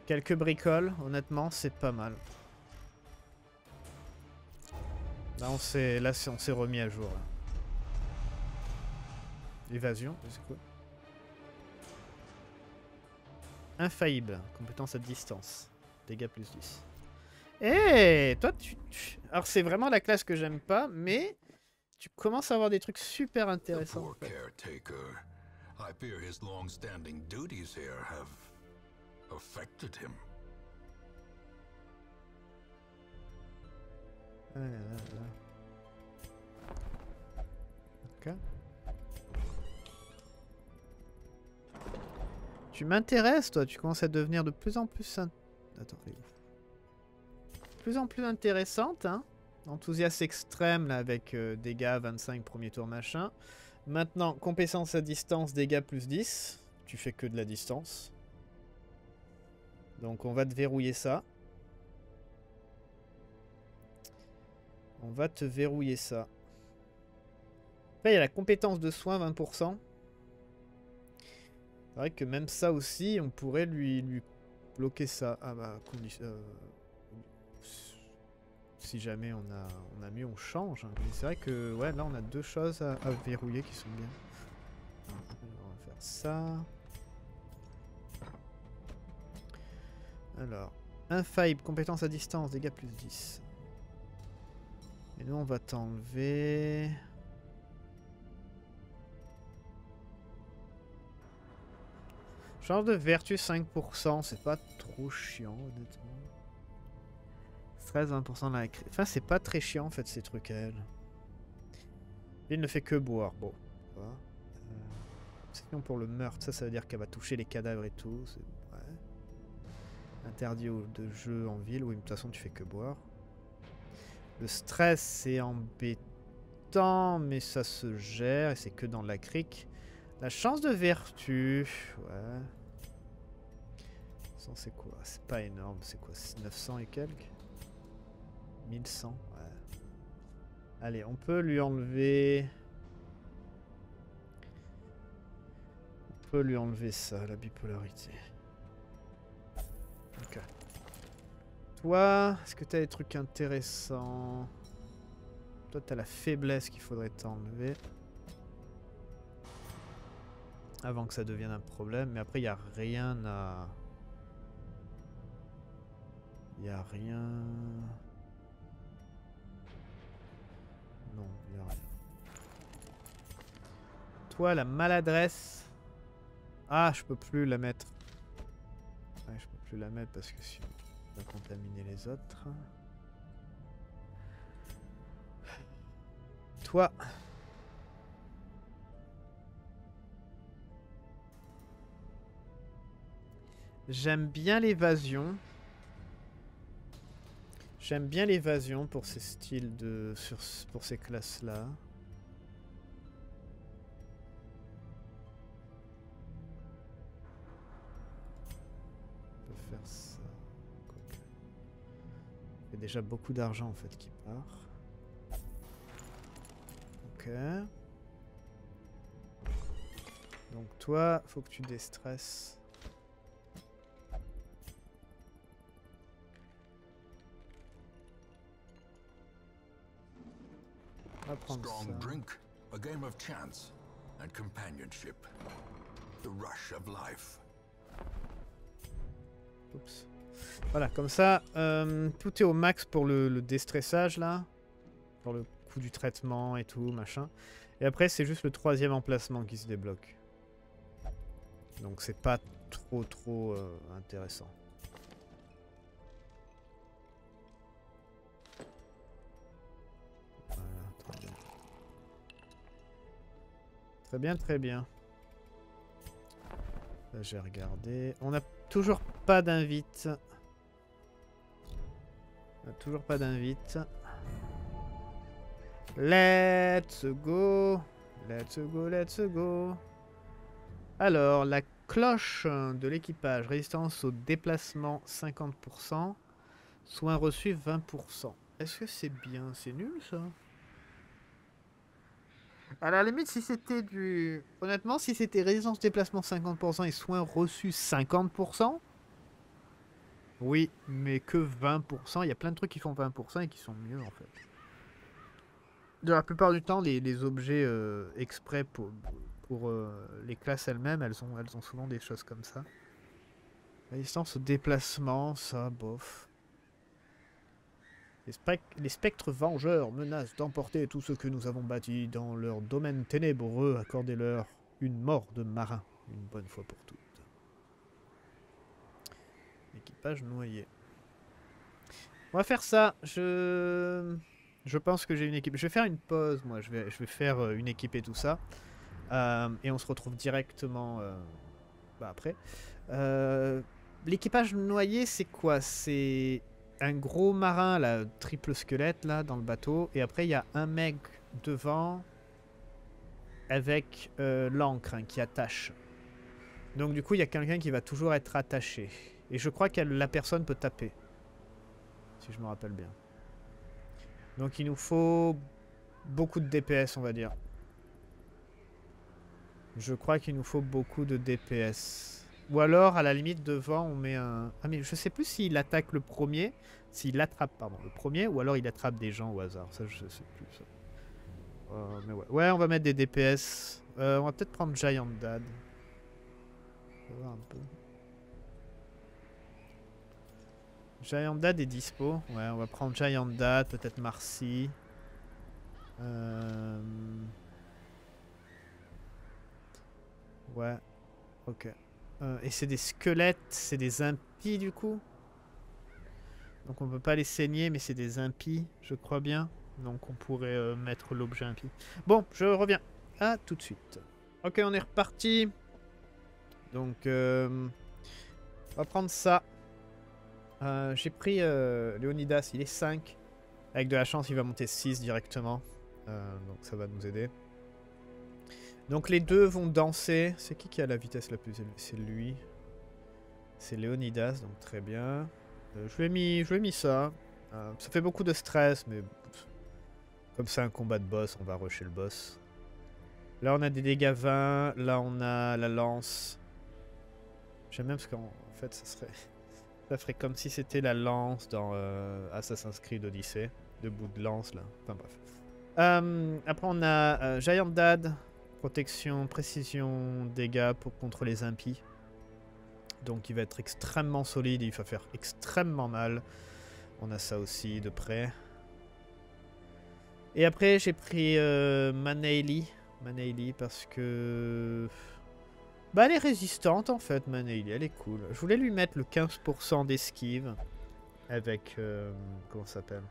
Quelques bricoles, honnêtement, c'est pas mal. Là, on s'est, remis à jour. Évasion, c'est quoi? Infaillible, compétence à distance. Dégâts plus 10. Eh, toi, tu- Alors, c'est vraiment la classe que j'aime pas, mais tu commences à avoir des trucs super intéressants. en fait. caretaker. I fear his long-standing duties here have affected him. Ah là là là. Ok. Tu m'intéresses, toi. Tu commences à devenir de plus en plus... in- Attends, De plus en plus intéressante, hein. Enthousiaste extrême, là, avec euh, dégâts 25 premier tour, machin. Maintenant, compétence à distance, dégâts plus 10. Tu fais que de la distance. Donc, on va te verrouiller ça. On va te verrouiller ça. Après, il y a la compétence de soin, 20%. C'est vrai que même ça aussi, on pourrait lui, bloquer ça. Ah bah, si jamais on a, on a mieux, on change. hein. Mais c'est vrai que, ouais, là, on a deux choses à, verrouiller qui sont bien. Alors, on va faire ça. Alors, infaillible, compétence à distance, dégâts plus 10. Et nous, on va t'enlever. Change de vertu 5%, c'est pas trop chiant, honnêtement. Stress 20% de la cri- Enfin, c'est pas très chiant, en fait, ces trucs à elle. Il ne fait que boire. Bon. Euh, Sinon, pour le meurtre, ça, ça veut dire qu'elle va toucher les cadavres et tout. c'est-. Interdit de jeu en ville. Oui, mais de toute façon, tu fais que boire. Le stress, c'est embêtant, mais ça se gère et c'est que dans la crique. La chance de vertu, ouais. C'est quoi? C'est pas énorme, c'est quoi? C'est 900 et quelques? 1100, ouais. Allez, on peut lui enlever... On peut lui enlever ça, la bipolarité. Ok. Toi, est-ce que t'as des trucs intéressants? Toi, t'as la faiblesse qu'il faudrait t'enlever. Avant que ça devienne un problème. Mais après, il n'y a rien à... Il a rien... Toi, la maladresse... Ah, je peux plus la mettre. Ouais, je peux plus la mettre parce que sinon, on va contaminer les autres. Toi... J'aime bien l'évasion. J'aime bien l'évasion pour ces styles de. Sur, pour ces classes-là. Déjà beaucoup d'argent en fait qui part. Ok. Donc toi, faut que tu déstresses. On va prendre Strong ça. drink, a game of chance, and companionship. The rush of life. Oups. Voilà, comme ça, euh, tout est au max pour le, déstressage là. Pour le coût du traitement et tout, machin. Et après, c'est juste le troisième emplacement qui se débloque. Donc c'est pas trop trop euh, intéressant. Voilà, très bien. Très bien, très bien. Là, j'ai regardé. On n'a toujours pas d'invite. Toujours pas d'invite. Let's go. Let's go, let's go. Alors, la cloche de l'équipage. Résistance au déplacement 50%. Soins reçus 20%. Est-ce que c'est bien? C'est nul ça? À la limite, si c'était du. Honnêtement, si c'était résistance déplacement 50% et soins reçus 50%, oui, mais que 20%. Il y a plein de trucs qui font 20% et qui sont mieux en fait. De la plupart du temps, les, objets euh, exprès pour, pour euh, les classes elles-mêmes, elles ont, elles ont souvent des choses comme ça. Résistance au déplacement, ça, bof. Les, spec- les spectres vengeurs menacent d'emporter tout ce que nous avons bâti dans leur domaine ténébreux. Accordez-leur une mort de marin, une bonne fois pour toutes. Équipage noyé. On va faire ça. Je, je pense que j'ai une équipe. Je vais faire une pause, moi. Je vais, je vais faire euh, une équipe et tout ça. Euh, et on se retrouve directement euh, bah, après. L'équipage noyé, c'est quoi? C'est un gros marin, là, triple squelette, là, dans le bateau. Et après, il y a un mec devant avec euh, l'ancre hein, qui attache. Donc, du coup, il y a quelqu'un qui va toujours être attaché. Et je crois que la personne peut taper. Si je me rappelle bien. Donc, il nous faut beaucoup de DPS, on va dire. Je crois qu'il nous faut beaucoup de DPS. Ou alors, à la limite, devant, on met un... Ah, mais je sais plus s'il attaque le premier, s'il attrape, pardon, le premier, ou alors il attrape des gens au hasard. Ça, je sais plus. Euh, ouais. on va mettre des DPS. Euh, on va peut-être prendre Giant Dad. Giant Dad est dispo. Ouais, on va prendre Giant Dad, peut-être Marcy. Euh... Ouais, ok. Euh, et c'est des squelettes, c'est des impies du coup Donc on peut pas les saigner, mais c'est des impies, je crois bien. Donc on pourrait euh, mettre l'objet impie. Bon, je reviens. À tout de suite. Ok, on est reparti. Donc, euh, on va prendre ça. J'ai pris Léonidas, il est 5. Avec de la chance, il va monter 6 directement. Donc ça va nous aider. Donc les deux vont danser. C'est qui qui a la vitesse la plus élevée? C'est lui. C'est Léonidas, donc très bien. Euh, je lui ai mis, je lui mis ça. Euh, ça fait beaucoup de stress, mais comme c'est un combat de boss, on va rusher le boss. Là, on a des dégâts 20. Là, on a la lance. J'aime bien parce qu'en en fait, ça serait, ça ferait comme si c'était la lance dans euh, Assassin's Creed Odyssey. De bout de lance là. Enfin bref. Après, on a Giant Dad. Protection, précision, dégâts contre les impies. Donc il va être extrêmement solide, il va faire extrêmement mal. On a ça aussi de près. Et après j'ai pris euh. Manaili parce que... Bah elle est résistante en fait Manaili, elle est cool. Je voulais lui mettre le 15% d'esquive. Avec... euh, comment ça s'appelle?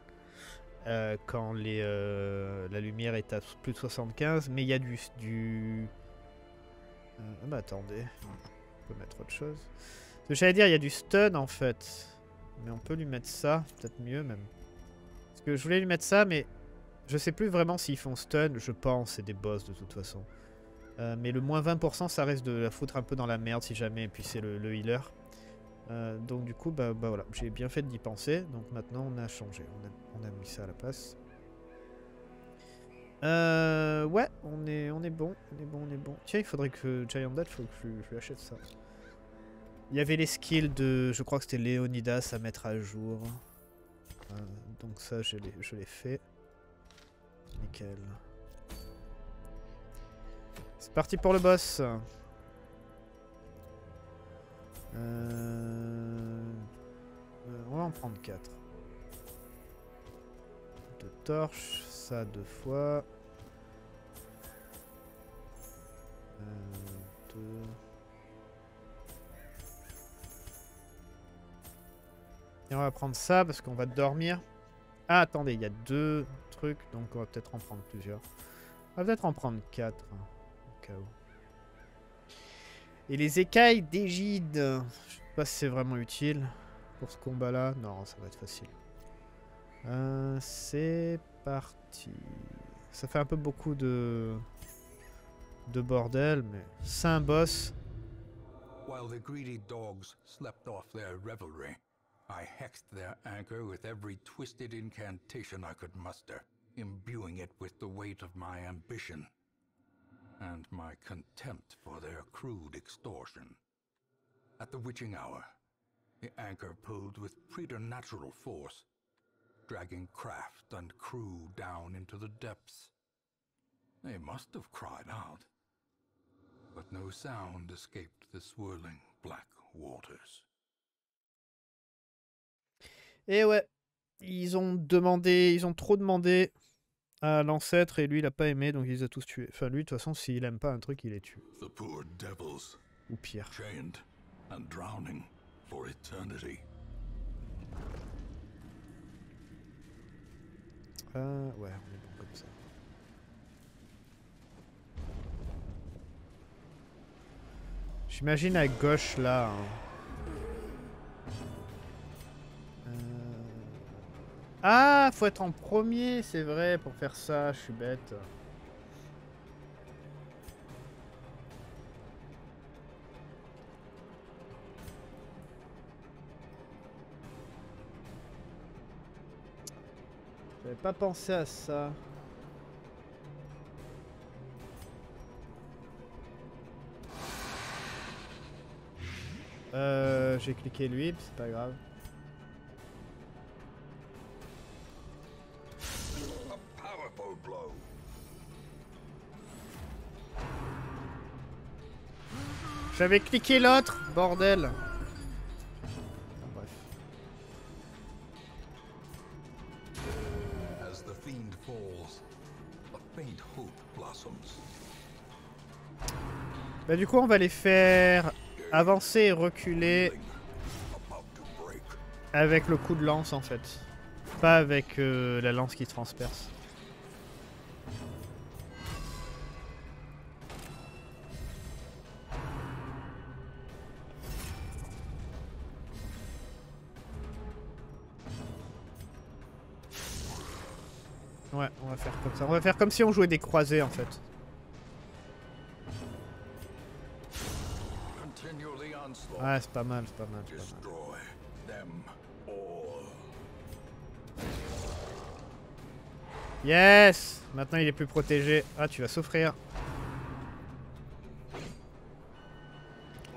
Euh, Quand les, euh, la lumière est à plus de 75. Mais il y a du... du... Euh, ah bah attendez. On peut mettre autre chose. J'allais dire, il y a du stun en fait. Mais on peut lui mettre ça, peut-être mieux même. Parce que je voulais lui mettre ça, mais je sais plus vraiment s'ils font stun. Je pense, c'est des boss de toute façon. Mais le moins 20%, ça reste de la foutre un peu dans la merde si jamais. Et puis c'est le, le healer. Euh, donc du coup, bah, bah voilà, j'ai bien fait d'y penser. Donc maintenant, on a changé. On a, mis ça à la place. Euh, ouais, on est, on est bon, on est bon, on est bon. Tiens, il faudrait que Giant Dad, faut que je, lui achète ça. Il y avait les skills de, je crois que c'était Léonidas à mettre à jour. Euh, donc ça, je l'ai, fait. Nickel. C'est parti pour le boss. Euh, on va en prendre 4. Deux torches, ça deux fois. Euh, deux. Et on va prendre ça parce qu'on va dormir. Ah, attendez, il y a deux trucs, donc on va peut-être en prendre plusieurs. On va peut-être en prendre quatre, hein, au cas où. Et les écailles d'égide. Je sais pas si c'est vraiment utile pour ce combat-là. Non, ça va être facile. Euh, c'est parti. Ça fait un peu beaucoup de de bordel, mais c'est un boss. While the greedy dogs slept off their revelry, I hexed their anchor with every twisted incantation I could muster, imbuing it with the weight of my ambition and my contempt for their crude extortion. At the witching hour, the anchor pulled with preternatural force, dragging craft and crew down into the depths. They must have cried out, but no sound escaped the swirling black waters. Et ouais. Ils ont demandé, ils ont trop demandé à l'ancêtre et lui il a pas aimé donc il les a tous tués. Enfin lui de toute façon s'il aime pas un truc il les tue. The poor devils, Ou pire. and drowning Euh, ouais, on est bon comme ça. J'imagine à gauche là. hein. Euh, Ah, faut être en premier, c'est vrai, pour faire ça, je suis bête. Pas pensé à ça. Euh, j'ai cliqué lui, c'est pas grave. J'avais cliqué l'autre, bordel. Bah du coup on va les faire avancer et reculer avec le coup de lance en fait. Pas avec euh, la lance qui transperce. Ouais, on va faire comme ça. On va faire comme si on jouait des croisés en fait. Ouais, c'est pas mal, c'est pas mal, pas. Yes Maintenant il est plus protégé. Ah, tu vas souffrir.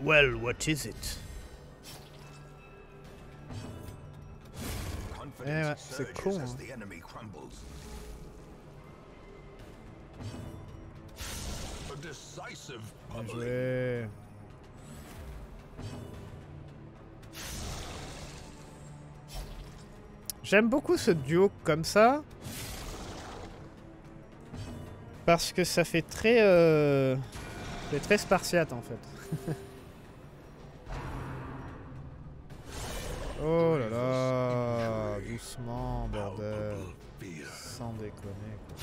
Well, what is it? Eh ouais, c'est con, hein. Bien joué. J'aime beaucoup ce duo comme ça. Parce que ça fait très... Euh... très spartiate en fait. oh là là Doucement, bordel. Sans déconner. quoi.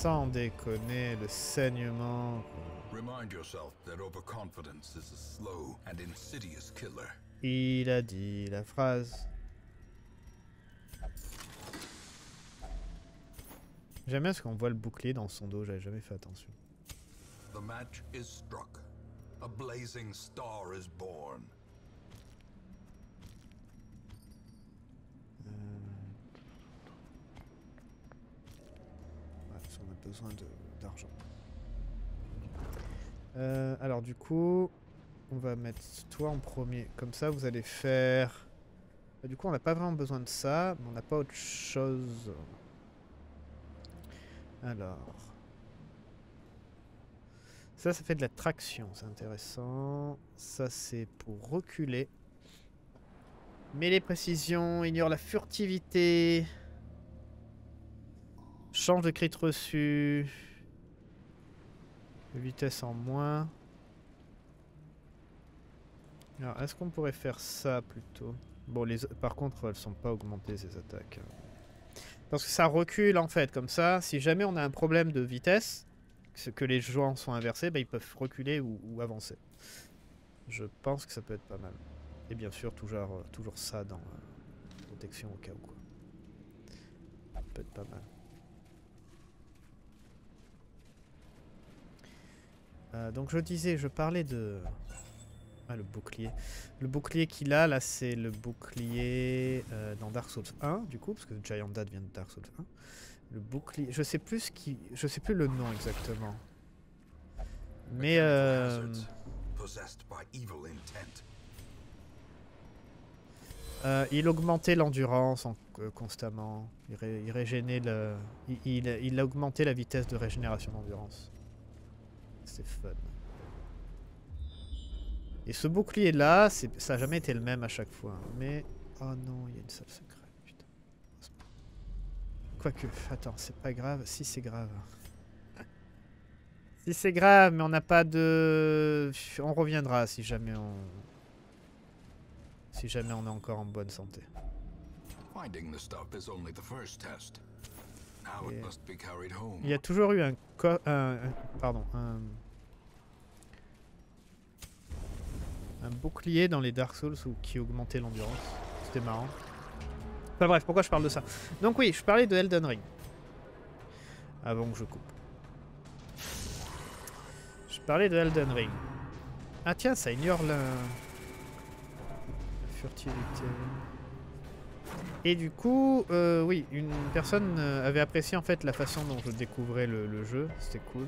Sans déconner, le saignement. quoi. Remind yourself that overconfidence is a slow and insidious killer. Il a dit la phrase. J'aime bien parce qu'on voit le bouclier dans son dos, j'avais jamais fait attention. The match is struck. A blazing star is born. Ouais, parce qu'on a besoin d'argent. Euh, alors du coup, on va mettre toi en premier. Comme ça, vous allez faire... Bah, du coup, on n'a pas vraiment besoin de ça, mais on n'a pas autre chose. Alors... Ça, ça fait de la traction, c'est intéressant. Ça, c'est pour reculer. Mêlée précision, ignore la furtivité. Change de crit reçu. Vitesse en moins. Alors, est-ce qu'on pourrait faire ça plutôt? Bon, les, par contre, elles sont pas augmentées, ces attaques. Parce que ça recule, en fait, comme ça. Si jamais on a un problème de vitesse, que- les joueurs sont inversés, bah, ils peuvent reculer ou, avancer. Je pense que ça peut être pas mal. Et bien sûr, toujours, euh, toujours ça dans euh, protection au cas où. Ça peut être pas mal. Euh, donc je disais, je parlais de... Ah, le bouclier. Le bouclier qu'il a, là, c'est le bouclier euh, dans Dark Souls 1, du coup, parce que Giant Dad vient de Dark Souls 1. Le bouclier... Je sais plus ce qui... Je sais plus le nom exactement. Mais... Euh... hazards, Possessed by evil intent. Euh, il augmentait l'endurance en- euh, constamment. Il, ré- il régénait le. Il, il, il a augmenté la vitesse de régénération d'endurance. C'est fun. Et ce bouclier là, ça a jamais été le même à chaque fois. Mais... Oh non, il y a une salle secrète. Putain. Quoique, attends, c'est pas grave. Si c'est grave. si c'est grave, mais on n'a pas de... On reviendra si jamais on... Si jamais on est encore en bonne santé. Il y a toujours eu un, un, pardon, un, un bouclier dans les Dark Souls qui augmentait l'endurance. C'était marrant. Enfin bref, pourquoi je parle de ça? Donc oui, je parlais de Elden Ring. Avant que je coupe. Je parlais de Elden Ring. Ah tiens, ça ignore la, la furtivité. Et du coup, euh, oui, une personne euh, avait apprécié en fait la façon dont je découvrais le, jeu. C'était cool.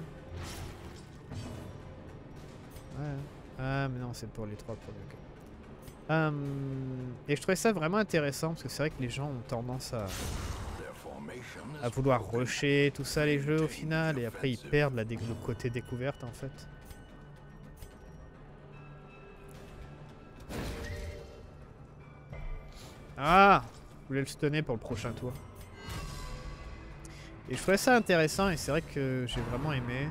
Ouais. Ah, mais non, c'est pour les trois premiers. Hum, et je trouvais ça vraiment intéressant parce que c'est vrai que les gens ont tendance à, à vouloir rusher tout ça les jeux au final et après ils perdent le côté découverte en fait. Ah Je voulais le stunner pour le prochain tour. Et je trouvais ça intéressant et c'est vrai que j'ai vraiment aimé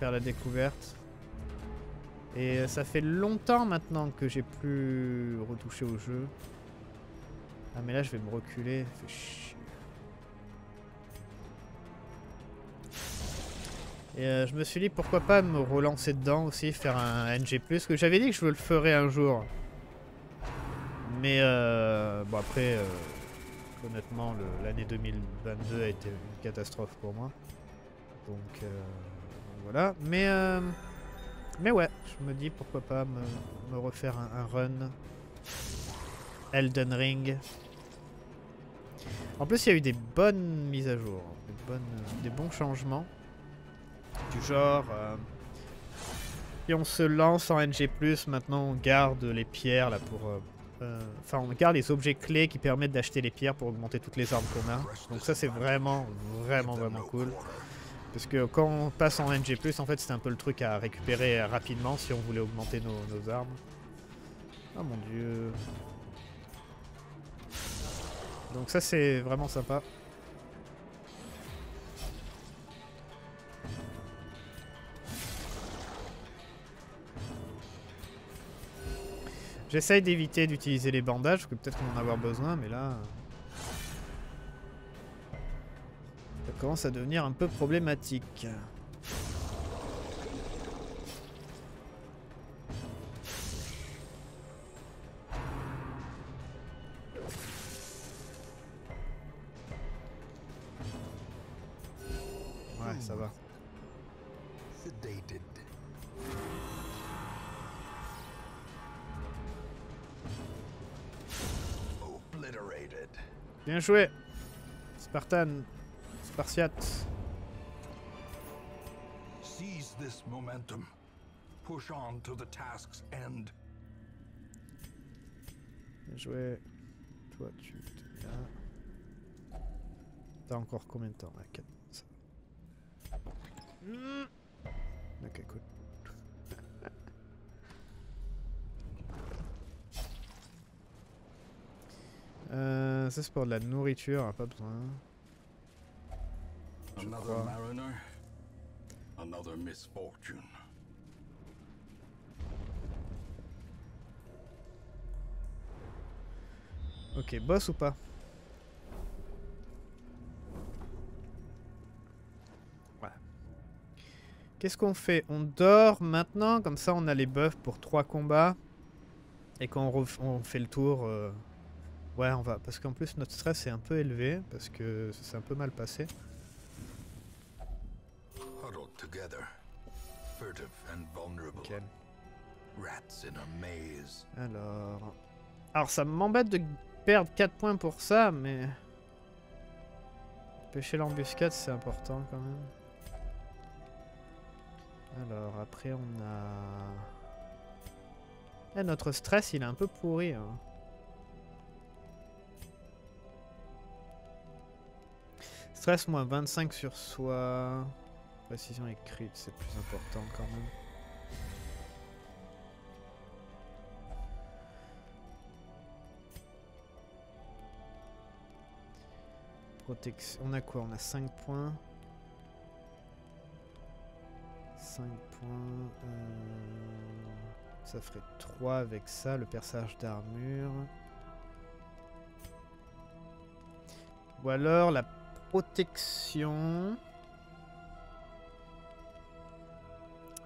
faire la découverte. Et euh, ça fait longtemps maintenant que j'ai plus retouché au jeu. Ah mais là je vais me reculer. Et euh, je me suis dit pourquoi pas me relancer dedans aussi, faire un NG+, que j'avais dit que je le ferais un jour. Mais euh, bon après, euh, honnêtement, l'année 2022 a été une catastrophe pour moi. Donc euh, voilà. Mais mais ouais, je me dis pourquoi pas me, refaire un, run Elden Ring. En plus, il y a eu des bonnes mises à jour, des, des bons changements. Du genre, et on se lance en NG+, maintenant on garde les pierres là pour euh, enfin, on garde les objets clés qui permettent d'acheter les pierres pour augmenter toutes les armes qu'on a. Donc ça, c'est vraiment, vraiment, vraiment cool. Parce que quand on passe en NG+, en fait, c'était un peu le truc à récupérer rapidement si on voulait augmenter nos armes. Oh mon dieu. Donc ça, c'est vraiment sympa. J'essaye d'éviter d'utiliser les bandages, que peut-être qu'on en avoir besoin, mais là... Ça commence à devenir un peu problématique. Ouais, ça va. Bien joué. Spartan. Spartiate. Seize this momentum. Push on to the task's end. Bien joué. Toi, tu es là. T'as encore combien de temps? Là 4 hmm. Ok, cool. Euh, ça c'est pour de la nourriture, pas besoin. Another mariner, another misfortune. Ok, boss ou pas? Voilà. Qu'est-ce qu'on fait? On dort maintenant, comme ça on a les buffs pour 3 combats. Et quand on, fait le tour, euh, Ouais, on va. Parce qu'en plus, notre stress est un peu élevé, parce que ça s'est un peu mal passé. Alors... Alors, ça m'embête de perdre 4 points pour ça, mais... Pêcher l'embuscade, c'est important quand même. Alors, après, on a... Eh, notre stress, il est un peu pourri. Hein. Stress, moins 25 sur soi. Précision et crit, c'est plus important quand même. Protection. On a quoi? On a 5 points. 5 points. Euh, ça ferait 3 avec ça, le perçage d'armure. Ou alors la protection.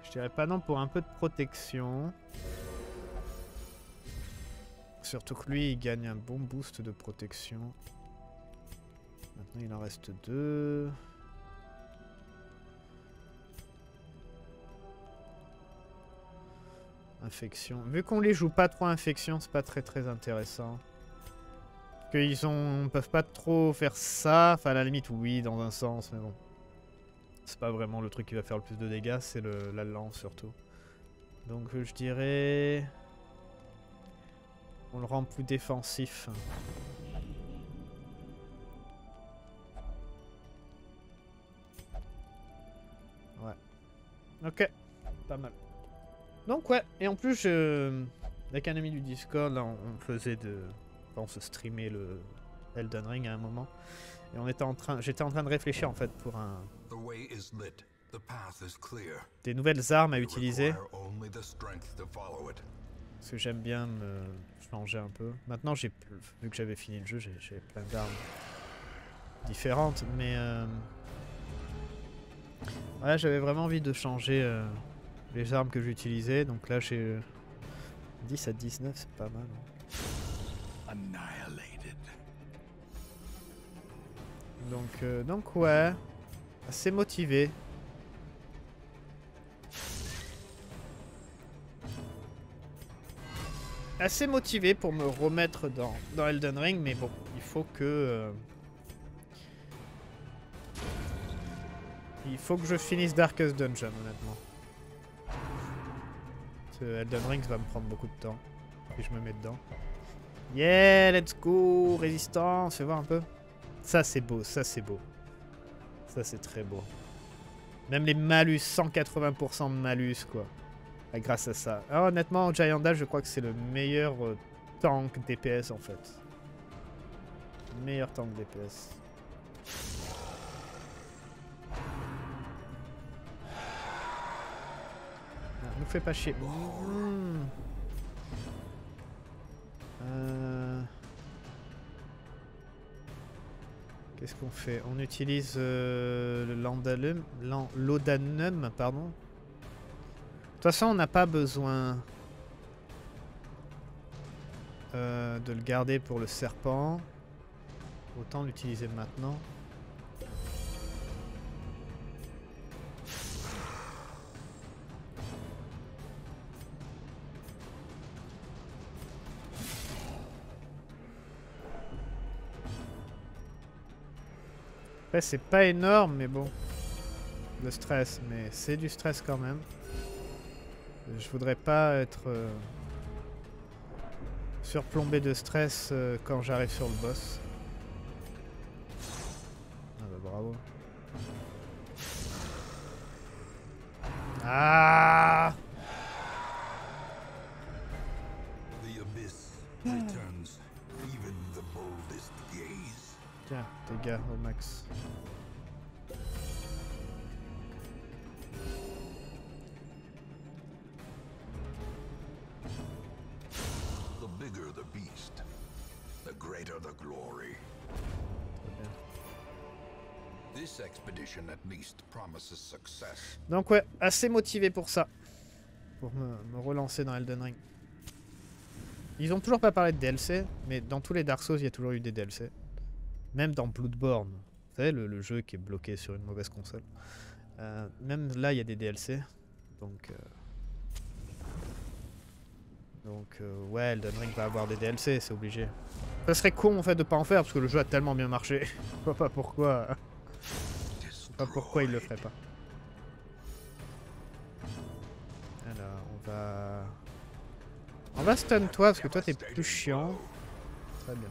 Je dirais pas non pour un peu de protection. Surtout que lui, il gagne un bon boost de protection. Maintenant, il en reste deux. Infection. Vu qu'on les joue pas trop infection, c'est pas très très intéressant. Qu'ils ont... peuvent pas trop faire ça. Enfin, à la limite, oui, dans un sens, mais bon. C'est pas vraiment le truc qui va faire le plus de dégâts, c'est la lance surtout. Donc, euh, je dirais... On le rend plus défensif. Ouais. Ok, pas mal. Donc ouais, et en plus, je... avec un ami du Discord, là, on faisait de... on se streamait le Elden Ring à un moment. Et on était en train... J'étais en train de réfléchir en fait pour un... Des nouvelles armes à utiliser. Parce que j'aime bien me changer un peu. Maintenant, j'ai vu que j'avais fini le jeu, j'ai plein d'armes différentes, mais euh, ouais, j'avais vraiment envie de changer euh, les armes que j'utilisais. Donc là, j'ai euh, 10 à 19, c'est pas mal. hein. Donc, euh, donc ouais, assez motivé. Assez motivé pour me remettre dans, dans Elden Ring, mais bon, il faut que... euh, il faut que je finisse Darkest Dungeon, honnêtement. Elden Ring va me prendre beaucoup de temps. Et je me mets dedans. Yeah, let's go Résistance, fais voir un peu. Ça c'est beau, ça c'est beau. Ça c'est très beau. Même les malus, 180% de malus quoi. Ah, grâce à ça. Ah, honnêtement, Giant Dash, je crois que c'est le meilleur euh, tank DPS en fait. Meilleur tank DPS. Non, nous fais pas chier. Mmh. Euh... Qu'est-ce qu'on fait On utilise euh, l'odanum, pardon. De toute façon, on n'a pas besoin euh, de le garder pour le serpent. Autant l'utiliser maintenant. Après, c'est pas énorme, mais bon. Le stress, mais c'est du stress quand même. Je voudrais pas être euh, surplombé de stress euh, quand j'arrive sur le boss. Ah bah bravo. Ah gaze. Tiens, dégâts au max. The beast, the greater the glory. Très bien. This expedition at least promises success. Donc ouais, assez motivé pour ça. Pour me, relancer dans Elden Ring. Ils ont toujours pas parlé de DLC, mais dans tous les Dark Souls, il y a toujours eu des DLC. Même dans Bloodborne. Vous savez, le, le jeu qui est bloqué sur une mauvaise console. Euh, même là, il y a des DLC. Donc... euh, Donc euh, ouais, Elden Ring va avoir des DLC, c'est obligé. Ça serait con en fait de pas en faire, parce que le jeu a tellement bien marché. Je vois pas pourquoi... Je sais pas pourquoi il le ferait pas. Alors, on va... On va stun toi, parce que toi t'es plus chiant. Très bien.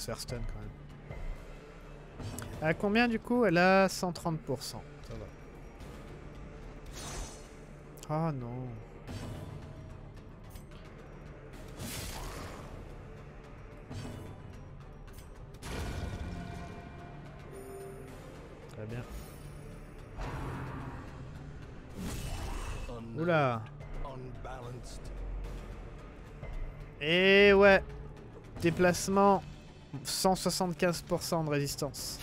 Se faire stun quand même. À combien du coup? Elle a 130%. Ça va. Ah non. Très bien. Oula. Et ouais. Déplacement. 175% de résistance.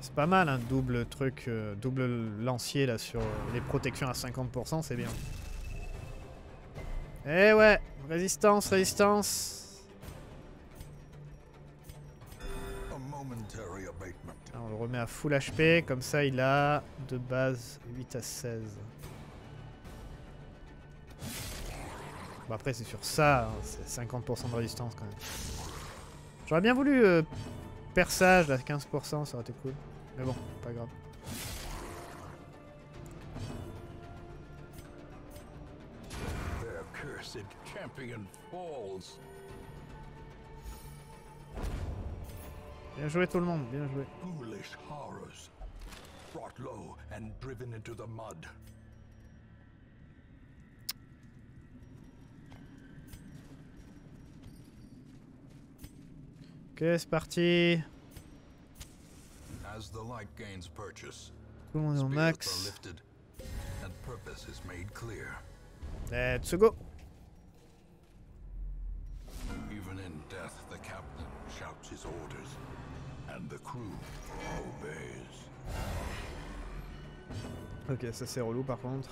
C'est pas mal un double truc, euh, double lancier là sur les protections à 50%, c'est bien. Et ouais, résistance, résistance. Ah, on le remet à full HP, comme ça il a de base 8 à 16. Bon après c'est sur ça, hein, c'est 50% de résistance quand même. J'aurais bien voulu euh, perçage là, 15%, ça aurait été cool. Mais bon, pas grave. Bien joué tout le monde, bien joué. Foolish horrors. Brought low and driven into the mud. Ok, c'est parti. Tout le monde est en max. Let's go. Even in death, the captain shouts his orders, and the crew obeys. Ok, ça c'est relou par contre.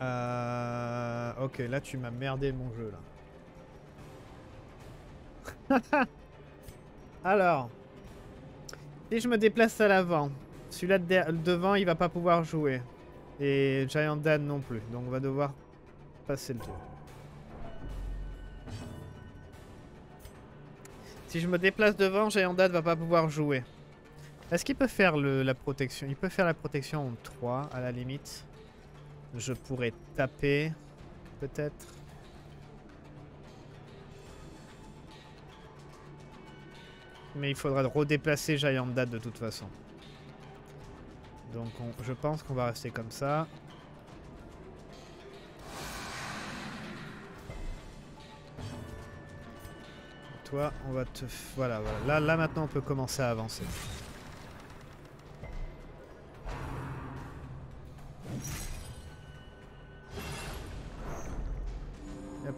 Euh, ok, là tu m'as merdé mon jeu là. Alors, si je me déplace à l'avant, celui-là devant il va pas pouvoir jouer. Et Giant Dad non plus, donc on va devoir passer le tour. Si je me déplace devant, Giant Dad va pas pouvoir jouer. Est-ce qu'il peut faire la protection Il peut faire la protection en 3 à la limite? Je pourrais taper, peut-être. Mais il faudra redéplacer Giant Dad de toute façon. Donc on- je pense qu'on va rester comme ça. Toi, on va te... Voilà, voilà. Là, là maintenant, on peut commencer à avancer.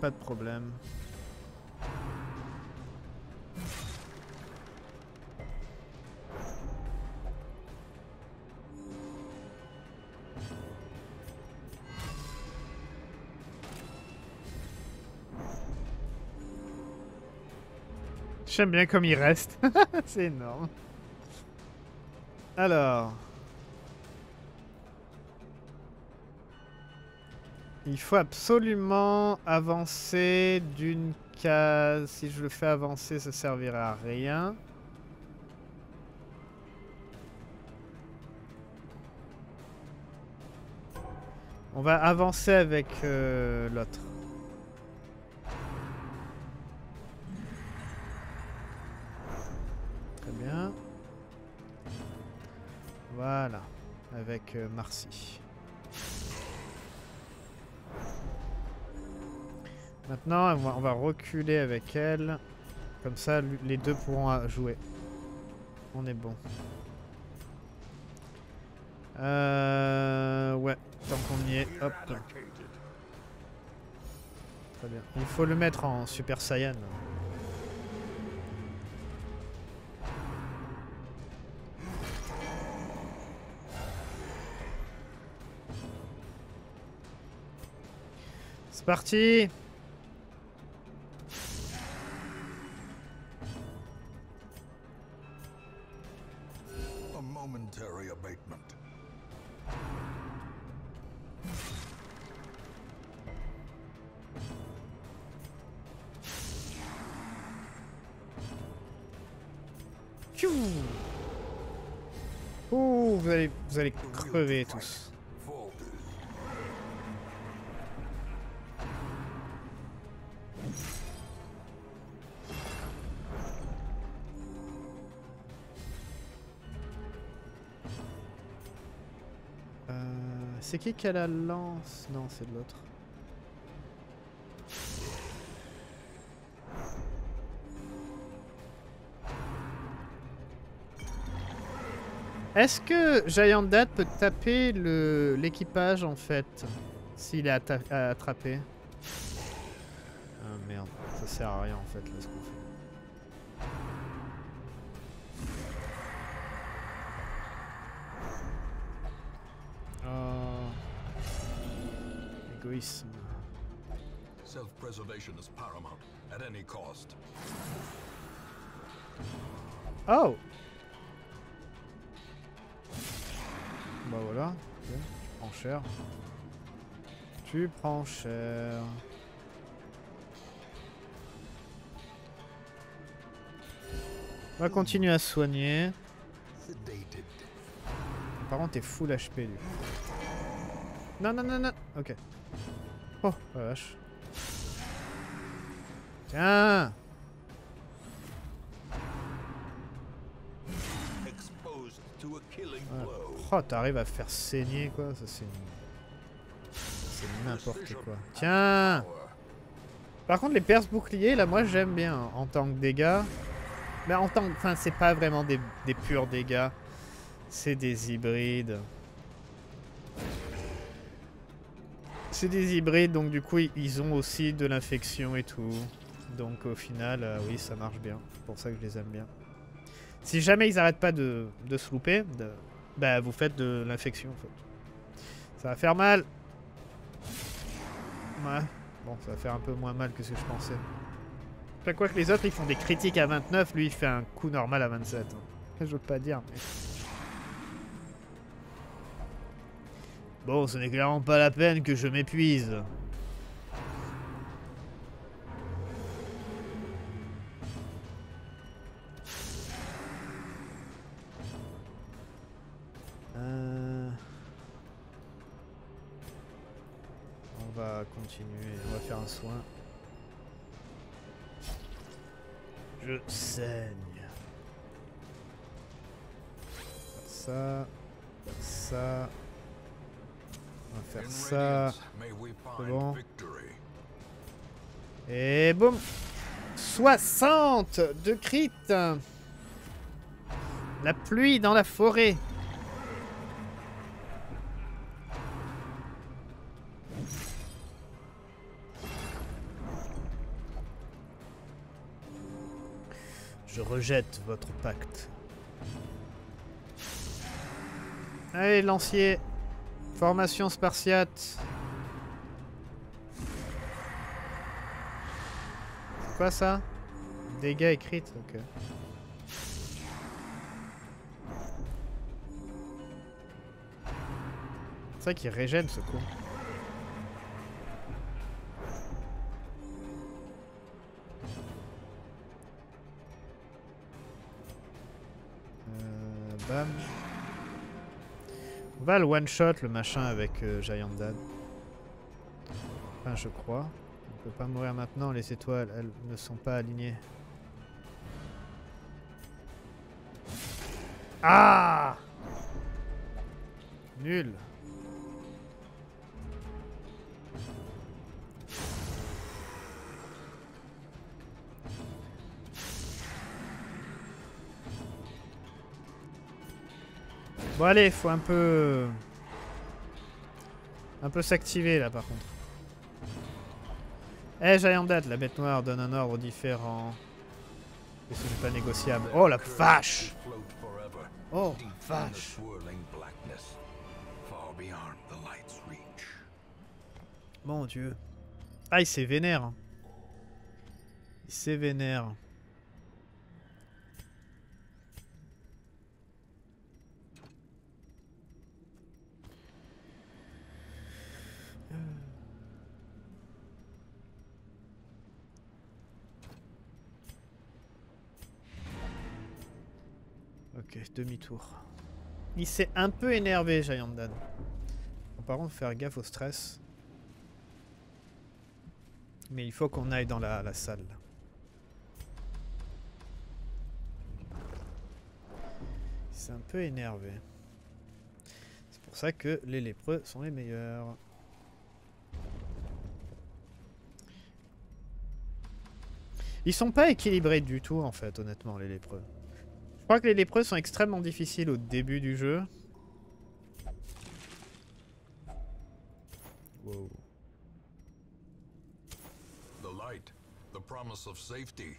Pas de problème. J'aime bien comme il reste. C'est énorme. Alors. Il faut absolument avancer d'une case. Si je le fais avancer, ça servira à rien. On va avancer avec euh, l'autre. Très bien. Voilà. Avec euh, Marcy. Maintenant, on va, reculer avec elle. Comme ça, les deux pourront euh, jouer. On est bon. Euh, ouais, tant qu'on y est, hop. Très bien. Il faut le mettre en Super Saiyan. C'est parti crever tous. Euh, c'est qui qui a la lance? Non, c'est de l'autre. Est-ce que Giant Dad peut taper le- l'équipage en fait S'il est atta- à- attrapé? Ah merde, ça sert à rien en fait là ce qu'on fait. Oh. Égoïsme. Self-preservation is paramount at any cost. Oh Bah voilà, tu prends cher. Tu prends cher. On va continuer à soigner. Par contre, t'es full HP coup. Non, non, non, non. Ok. Oh, la vache. Tiens Exposed to a killing Ah. Oh, t'arrives à faire saigner quoi, ça c'est... N'importe quoi. Tiens. Par contre, les perces boucliers, là, moi j'aime bien hein, en tant que dégâts. Mais en tant que. Enfin, c'est pas vraiment des, purs dégâts. C'est des hybrides. C'est des hybrides, donc du coup, ils ont aussi de l'infection et tout. Donc au final, euh, oui, ça marche bien. C'est pour ça que je les aime bien. Si jamais ils arrêtent pas de, se louper, bah vous faites de l'infection en fait. Ça va faire mal. Ouais. Bon, ça va faire un peu moins mal que ce que je pensais. Enfin, quoi que les autres, ils font des critiques à 29, lui, il fait un coup normal à 27. hein. Je veux pas dire, mais... Bon, ce n'est clairement pas la peine que je m'épuise. On va continuer, on va faire un soin. Je saigne. Ça, ça. On va faire ça. Bon. Et boum 60 de crit La pluie dans la forêt Je rejette votre pacte. Allez, lancier Formation spartiate C'est quoi ça? Dégâts écrits, ok. C'est vrai qu'il régène ce coup. Bam. On va le one shot le machin avec euh, Giant Dad. Enfin, je crois. On peut pas mourir maintenant, les étoiles, elles ne sont pas alignées. Ah Nul. Bon allez, faut un peu... Un peu s'activer là par contre. Eh, Giant Dad, la bête noire donne un ordre différent. Ce n'est pas négociable. Oh la vache Oh vache. Mon dieu. Ah, il s'est vénère. hein. Il s'est vénère. Demi-tour. Il s'est un peu énervé, Dad. par contre, faire gaffe au stress. Mais il faut qu'on aille dans la, la salle. Il s'est un peu énervé. C'est pour ça que les lépreux sont les meilleurs. Ils sont pas équilibrés du tout en fait, honnêtement, les lépreux. Je crois que les lépreux sont extrêmement difficiles au début du jeu. Wow. The light, the promise of safety.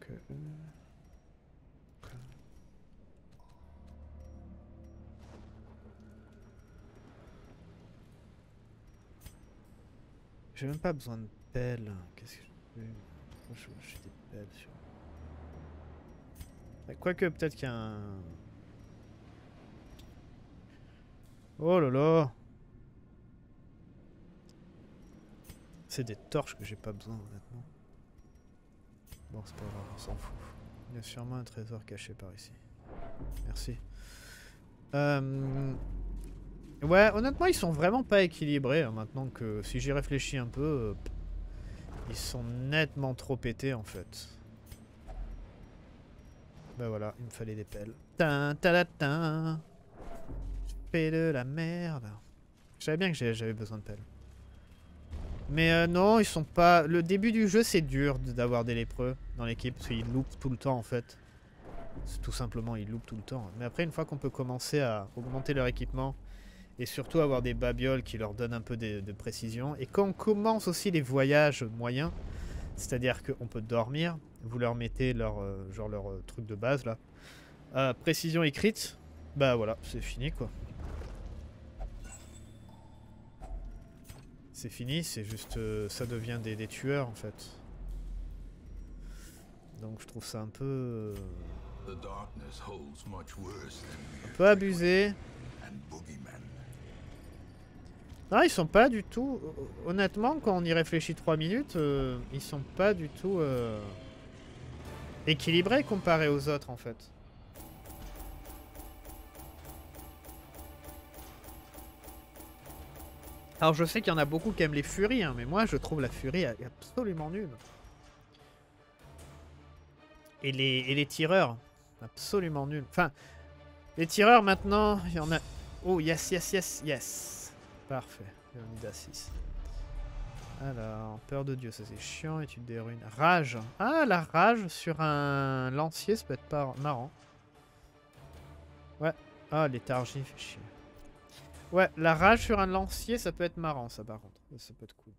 Que... J'ai même pas besoin de pelle. Qu'est-ce que je Pourquoi je des. Quoique, peut-être qu'il y a un... Oh là là C'est des torches que j'ai pas besoin, honnêtement. Bon, c'est pas grave, on s'en fout. Il y a sûrement un trésor caché par ici. Merci. Euh... Ouais, honnêtement, ils sont vraiment pas équilibrés. Hein, maintenant que si j'y réfléchis un peu, euh, ils sont nettement trop pétés en fait. Bah voilà, il me fallait des pelles. Tin, tin. Fais de la merde. Je savais bien que j'avais besoin de pelles. Mais euh, non, ils sont pas... Le début du jeu, c'est dur d'avoir des lépreux dans l'équipe. Parce qu'ils loupent tout le temps, en fait. Tout simplement, ils loupent tout le temps. Mais après, une fois qu'on peut commencer à augmenter leur équipement et surtout avoir des babioles qui leur donnent un peu de, précision. Et quand on commence aussi les voyages moyens, c'est-à-dire qu'on peut dormir, vous leur mettez leur, euh, genre leur euh, truc de base là, euh, précision écrite, bah voilà, c'est fini quoi. C'est fini, c'est juste, ça devient des, des, tueurs en fait. Donc je trouve ça un peu... un peu abusé. Non, ils sont pas du tout... Honnêtement, quand on y réfléchit 3 minutes, euh, ils sont pas du tout euh, équilibrés comparés aux autres, en fait. Alors, je sais qu'il y en a beaucoup qui aiment les furies, hein, mais moi, je trouve la furie absolument nulle. Et les, et les tireurs, absolument nuls. Enfin, les tireurs, maintenant, il y en a... Oh, yes, yes, yes, yes. Parfait. Léonidas 6. Alors, peur de Dieu, ça c'est chiant. Étude des ruines. Rage. Ah, la rage sur un lancier, ça peut être pas marrant. Ouais. Ah, léthargie, fait chier. Ouais, la rage sur un lancier, ça peut être marrant, ça par contre. Ça peut être cool.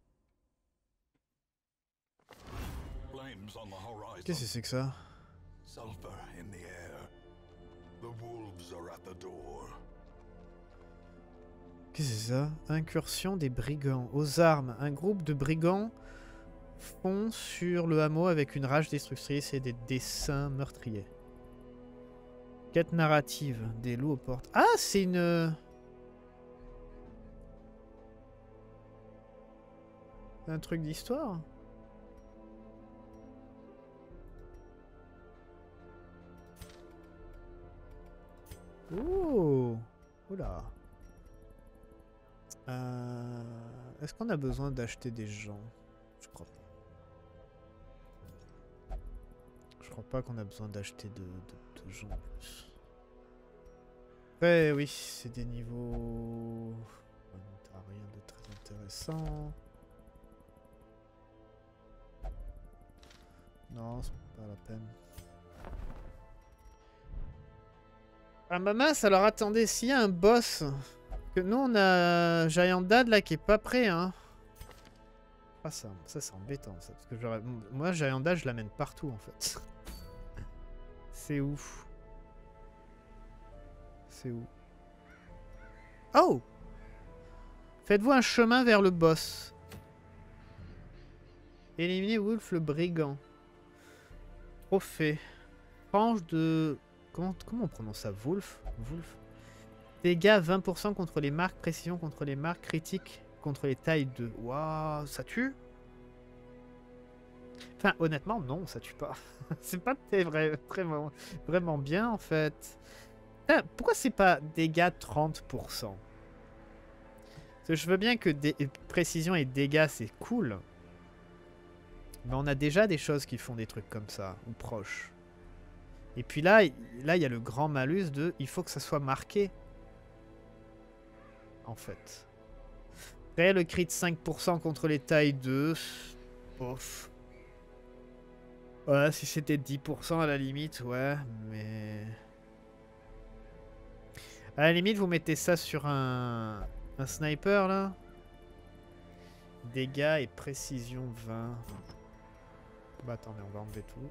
Qu'est-ce que c'est que ça? Qu'est-ce que c'est ça? Incursion des brigands. Aux armes. Un groupe de brigands fond sur le hameau avec une rage destructrice et des dessins meurtriers. Quête narrative. Des loups aux portes. Ah, c'est une... Un truc d'histoire? Oh Oula euh, Est-ce qu'on a besoin d'acheter des gens? Je crois pas. Je crois pas qu'on a besoin d'acheter de, gens en plus. Ouais, oui, c'est des niveaux... Rien de très intéressant. Non, c'est pas la peine. Ah bah mince, alors attendez, s'il y a un boss que nous, on a Giant Dad là qui est pas prêt, hein. Ah, ça, ça c'est embêtant, ça. Que moi, Giant Dad, je l'amène partout, en fait. c'est ouf. C'est où Oh Faites-vous un chemin vers le boss. Éliminez Wolf le brigand. Trophée. Frange de... Comment, comment on prononce ça? Wolf? Wolf? Dégâts 20% contre les marques, précision contre les marques, critique contre les tailles de... Waouh, ça tue? Enfin, honnêtement, non, ça tue pas. c'est pas vrai, vraiment, bien, en fait. pourquoi c'est pas dégâts 30% Parce que je veux bien que des précision et dégâts, c'est cool. Mais on a déjà des choses qui font des trucs comme ça, ou proches. Et puis là, là, il y a le grand malus de il faut que ça soit marqué. En fait. Après, le crit de 5% contre les tailles 2. Ouf. Ouais, si c'était 10% à la limite, ouais, mais... À la limite, vous mettez ça sur un, un sniper, là. Dégâts et précision 20. Bah attendez, on va enlever tout.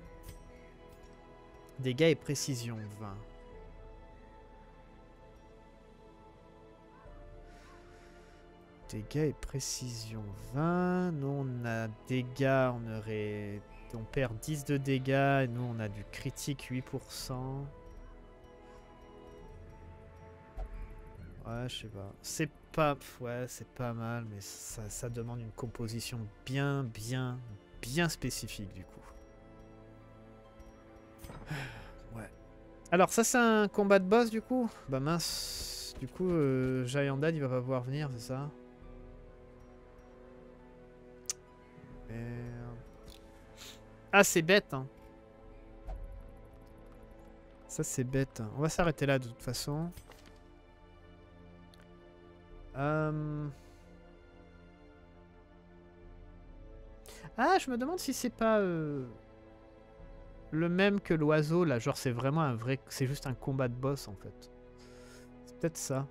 Dégâts et précision 20. Dégâts et précision 20. Nous on a dégâts, on aurait... On perd 10 de dégâts et nous on a du critique 8%. Ouais, je sais pas. C'est pas... Ouais, c'est pas mal, mais ça, ça demande une composition bien, bien, bien spécifique du coup. Ouais. Alors ça c'est un combat de boss du coup? Bah mince. Du coup euh, Giant Dad il va pas pouvoir venir c'est ça? Merde. Ah c'est bête hein. Ça c'est bête. On va s'arrêter là de toute façon. Euh... Ah, je me demande si c'est pas euh, le même que l'oiseau là. Genre, c'est vraiment un vrai. C'est juste un combat de boss en fait. C'est peut-être ça.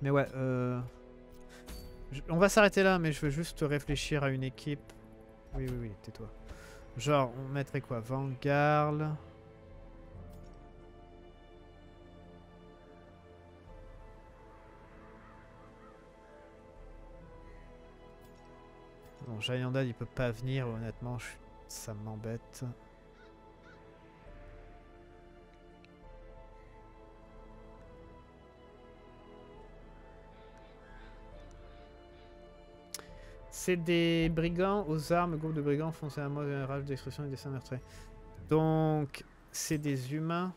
Mais ouais, euh... on va s'arrêter là, mais je veux juste réfléchir à une équipe. Oui, oui, oui, tais-toi. Genre, on mettrait quoi? Vanguard. Bon, Giandad il peut pas venir, honnêtement, ça m'embête. C'est des brigands aux armes, groupe de brigands foncés à moi, rage d'expression et dessin meurtrier. Donc, c'est des humains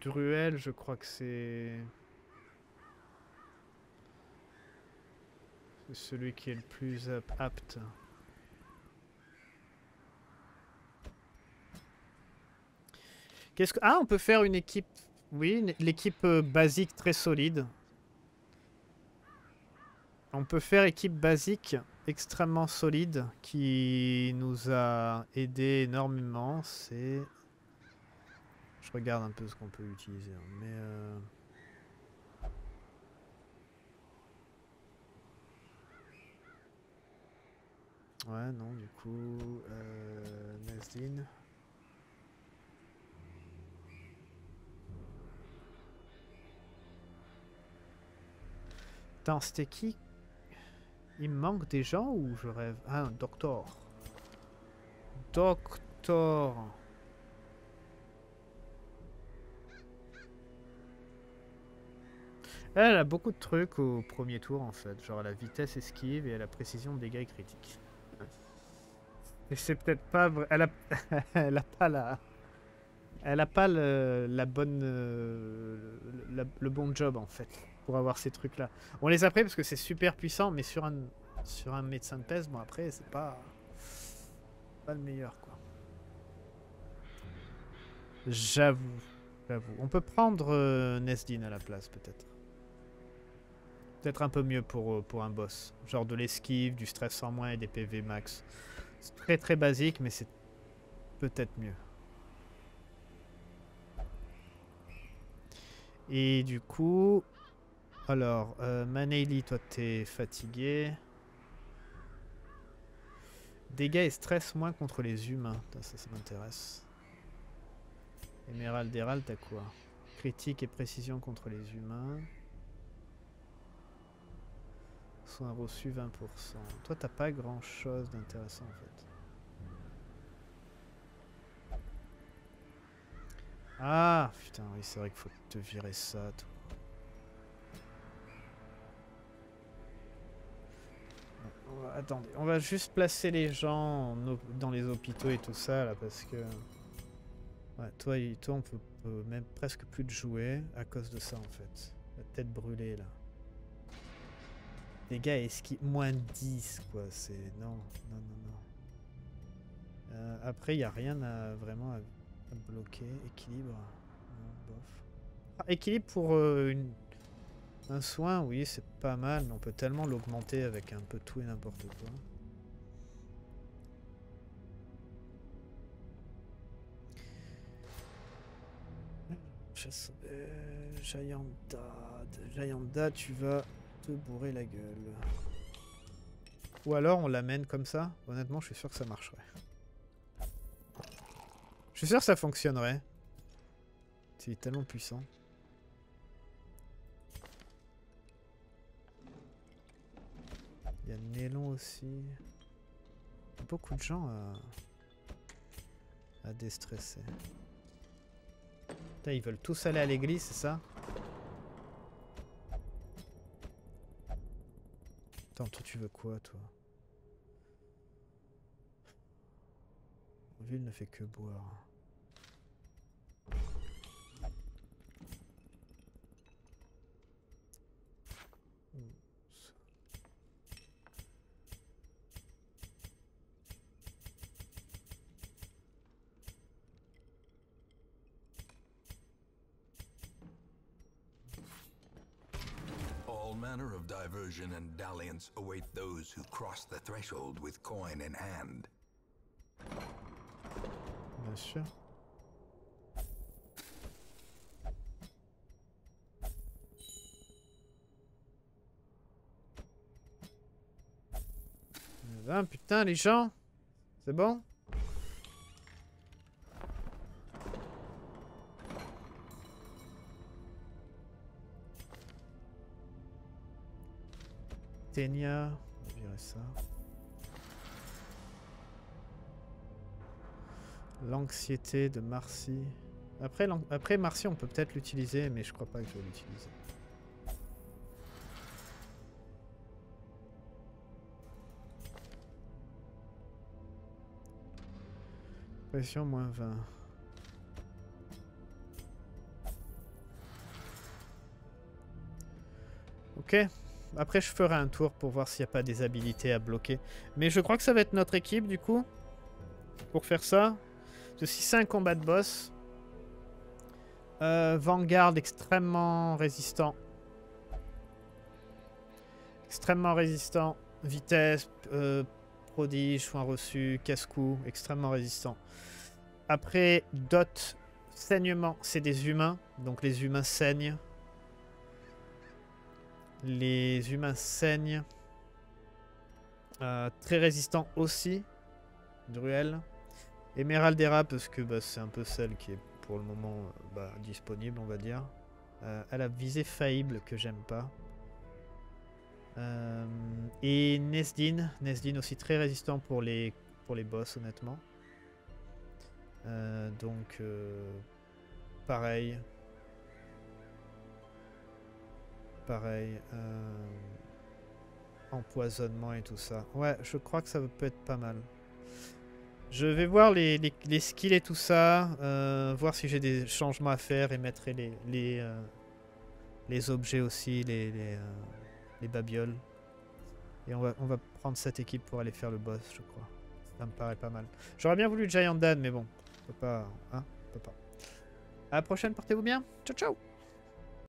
Druel, je crois que. C'est celui qui est le plus apte. Qu'est-ce que... Ah, on peut faire une équipe... Oui, l'équipe euh, basique très solide. On peut faire équipe basique extrêmement solide qui nous a aidé énormément. C'est je regarde un peu ce qu'on peut utiliser. Hein, mais euh... Ouais, non, du coup... Euh. Attends, c'était qui? Il manque des gens ou je rêve? Ah, un docteur. Docteur. Elle a beaucoup de trucs au premier tour en fait, genre la vitesse esquive et la précision de dégâts critiques. Et c'est peut-être pas vrai. Elle a... elle a pas la. Elle a pas le, la bonne. Euh, le bon job en fait pour avoir ces trucs là. On les a pris parce que c'est super puissant, mais sur un, sur un médecin de pèse, bon après c'est pas. Pas le meilleur quoi. J'avoue. J'avoue. On peut prendre euh, Nesdin à la place peut-être. Peut-être un peu mieux pour, euh, pour un boss. Genre de l'esquive, du stress en moins et des PV max. C'est très très basique, mais c'est peut-être mieux. Et du coup... Alors, euh, toi t'es fatigué. Dégâts et stress moins contre les humains. ça, ça m'intéresse. Émerald t'as quoi? Critique et précision contre les humains. Soins reçus 20%. Toi, t'as pas grand chose d'intéressant en fait. Ah, putain, oui, c'est vrai qu'il faut te virer ça, toi. Attendez, on va juste placer les gens dans les hôpitaux et tout ça, là, parce que... Ouais, toi, il- toi on peut, même presque plus te jouer à cause de ça, en fait. La tête brûlée, là. Les gars, qu'il... Moins 10, quoi, c'est... Non, non, non, non. Euh, après, il n'y a rien à vraiment à, bloquer. Équilibre. Bof. Ah, équilibre pour euh, une... un soin, oui, c'est pas mal, mais on peut tellement l'augmenter avec un peu tout et n'importe quoi. Euh, tu vas te bourrer la gueule. Ou alors on l'amène comme ça. Honnêtement, je suis sûr que ça marcherait. Je suis sûr que ça fonctionnerait. C'est tellement puissant. Il y a Nélon aussi. Beaucoup de gens à, à déstresser. Putain, ils veulent tous aller à l'église, c'est ça? Attends, toi tu veux quoi, toi? Ville ne fait que boire. Diversion and dalliance await those who cross the threshold with coin in hand. Eh putain, les gens C'est bon L'anxiété de Marcy. Après, après Marcy, on peut peut-être l'utiliser, mais je crois pas que je vais l'utiliser. Pression moins 20. Ok. Après, je ferai un tour pour voir s'il n'y a pas des habilités à bloquer. Mais je crois que ça va être notre équipe, du coup. Pour faire ça. Ceci, c'est un combat de boss. Euh, Vanguard extrêmement résistant. Extrêmement résistant. Vitesse, euh, prodige, soin reçu, casse-cou, extrêmement résistant. Après, dot, saignement, c'est des humains. Donc les humains saignent. Les humains saignent. Euh, très résistant aussi. Druel. Emeraldera parce que bah, c'est un peu celle qui est pour le moment euh, bah, disponible, on va dire. Euh, elle a visée faillible que j'aime pas. Et Nesdin, Nesdin aussi très résistant pour les, pour les boss honnêtement. Donc pareil. Pareil. euh, empoisonnement et tout ça. Ouais, je crois que ça peut être pas mal. Je vais voir les, les- skills et tout ça, euh, voir si j'ai des changements à faire et mettre les, les, euh, les objets aussi, les, les, euh, les babioles. Et on va, on va prendre cette équipe pour aller faire le boss, je crois. Ça me paraît pas mal. J'aurais bien voulu Giant Dan, mais bon, on peut pas. Hein, peut pas. À la prochaine, portez-vous bien. Ciao, ciao